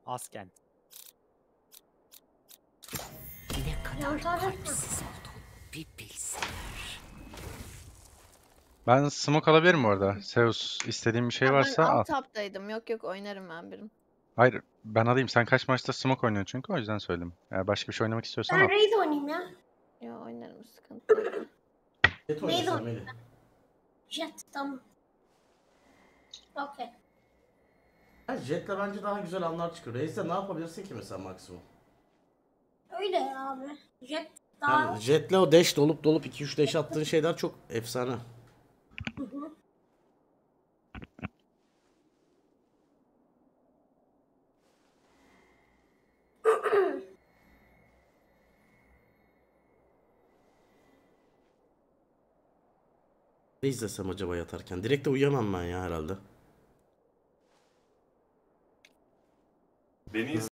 Speaker 14: Askent.
Speaker 1: Can abi.
Speaker 7: Bir bilseler.
Speaker 8: Ben smoke alabilirim bu arada. Zeus istediğin bir şey varsa
Speaker 6: ben
Speaker 8: al.
Speaker 6: alt taptaydım. Yok yok oynarım ben birim.
Speaker 8: Hayır ben alayım. Sen kaç maçta smoke oynuyorsun çünkü o yüzden söyledim. Eğer başka bir şey oynamak istiyorsan
Speaker 1: Ben
Speaker 8: al.
Speaker 1: Raid oynayayım ya.
Speaker 6: Ya oynarım sıkıntı yok.
Speaker 2: Jet
Speaker 1: oynasana. Jet tamam. Okey.
Speaker 2: Ha, Jet'le bence daha güzel anlar çıkıyor. Reis'te ne yapabilirsin ki mesela maksimum?
Speaker 1: Öyle ya abi. Jet daha...
Speaker 2: Yani Jet'le o dash dolup dolup 2-3 dash attığın şeyler çok efsane.
Speaker 1: Hı hı.
Speaker 2: Ne izlesem acaba yatarken? Direkt de uyuyamam ben ya herhalde.
Speaker 12: Beni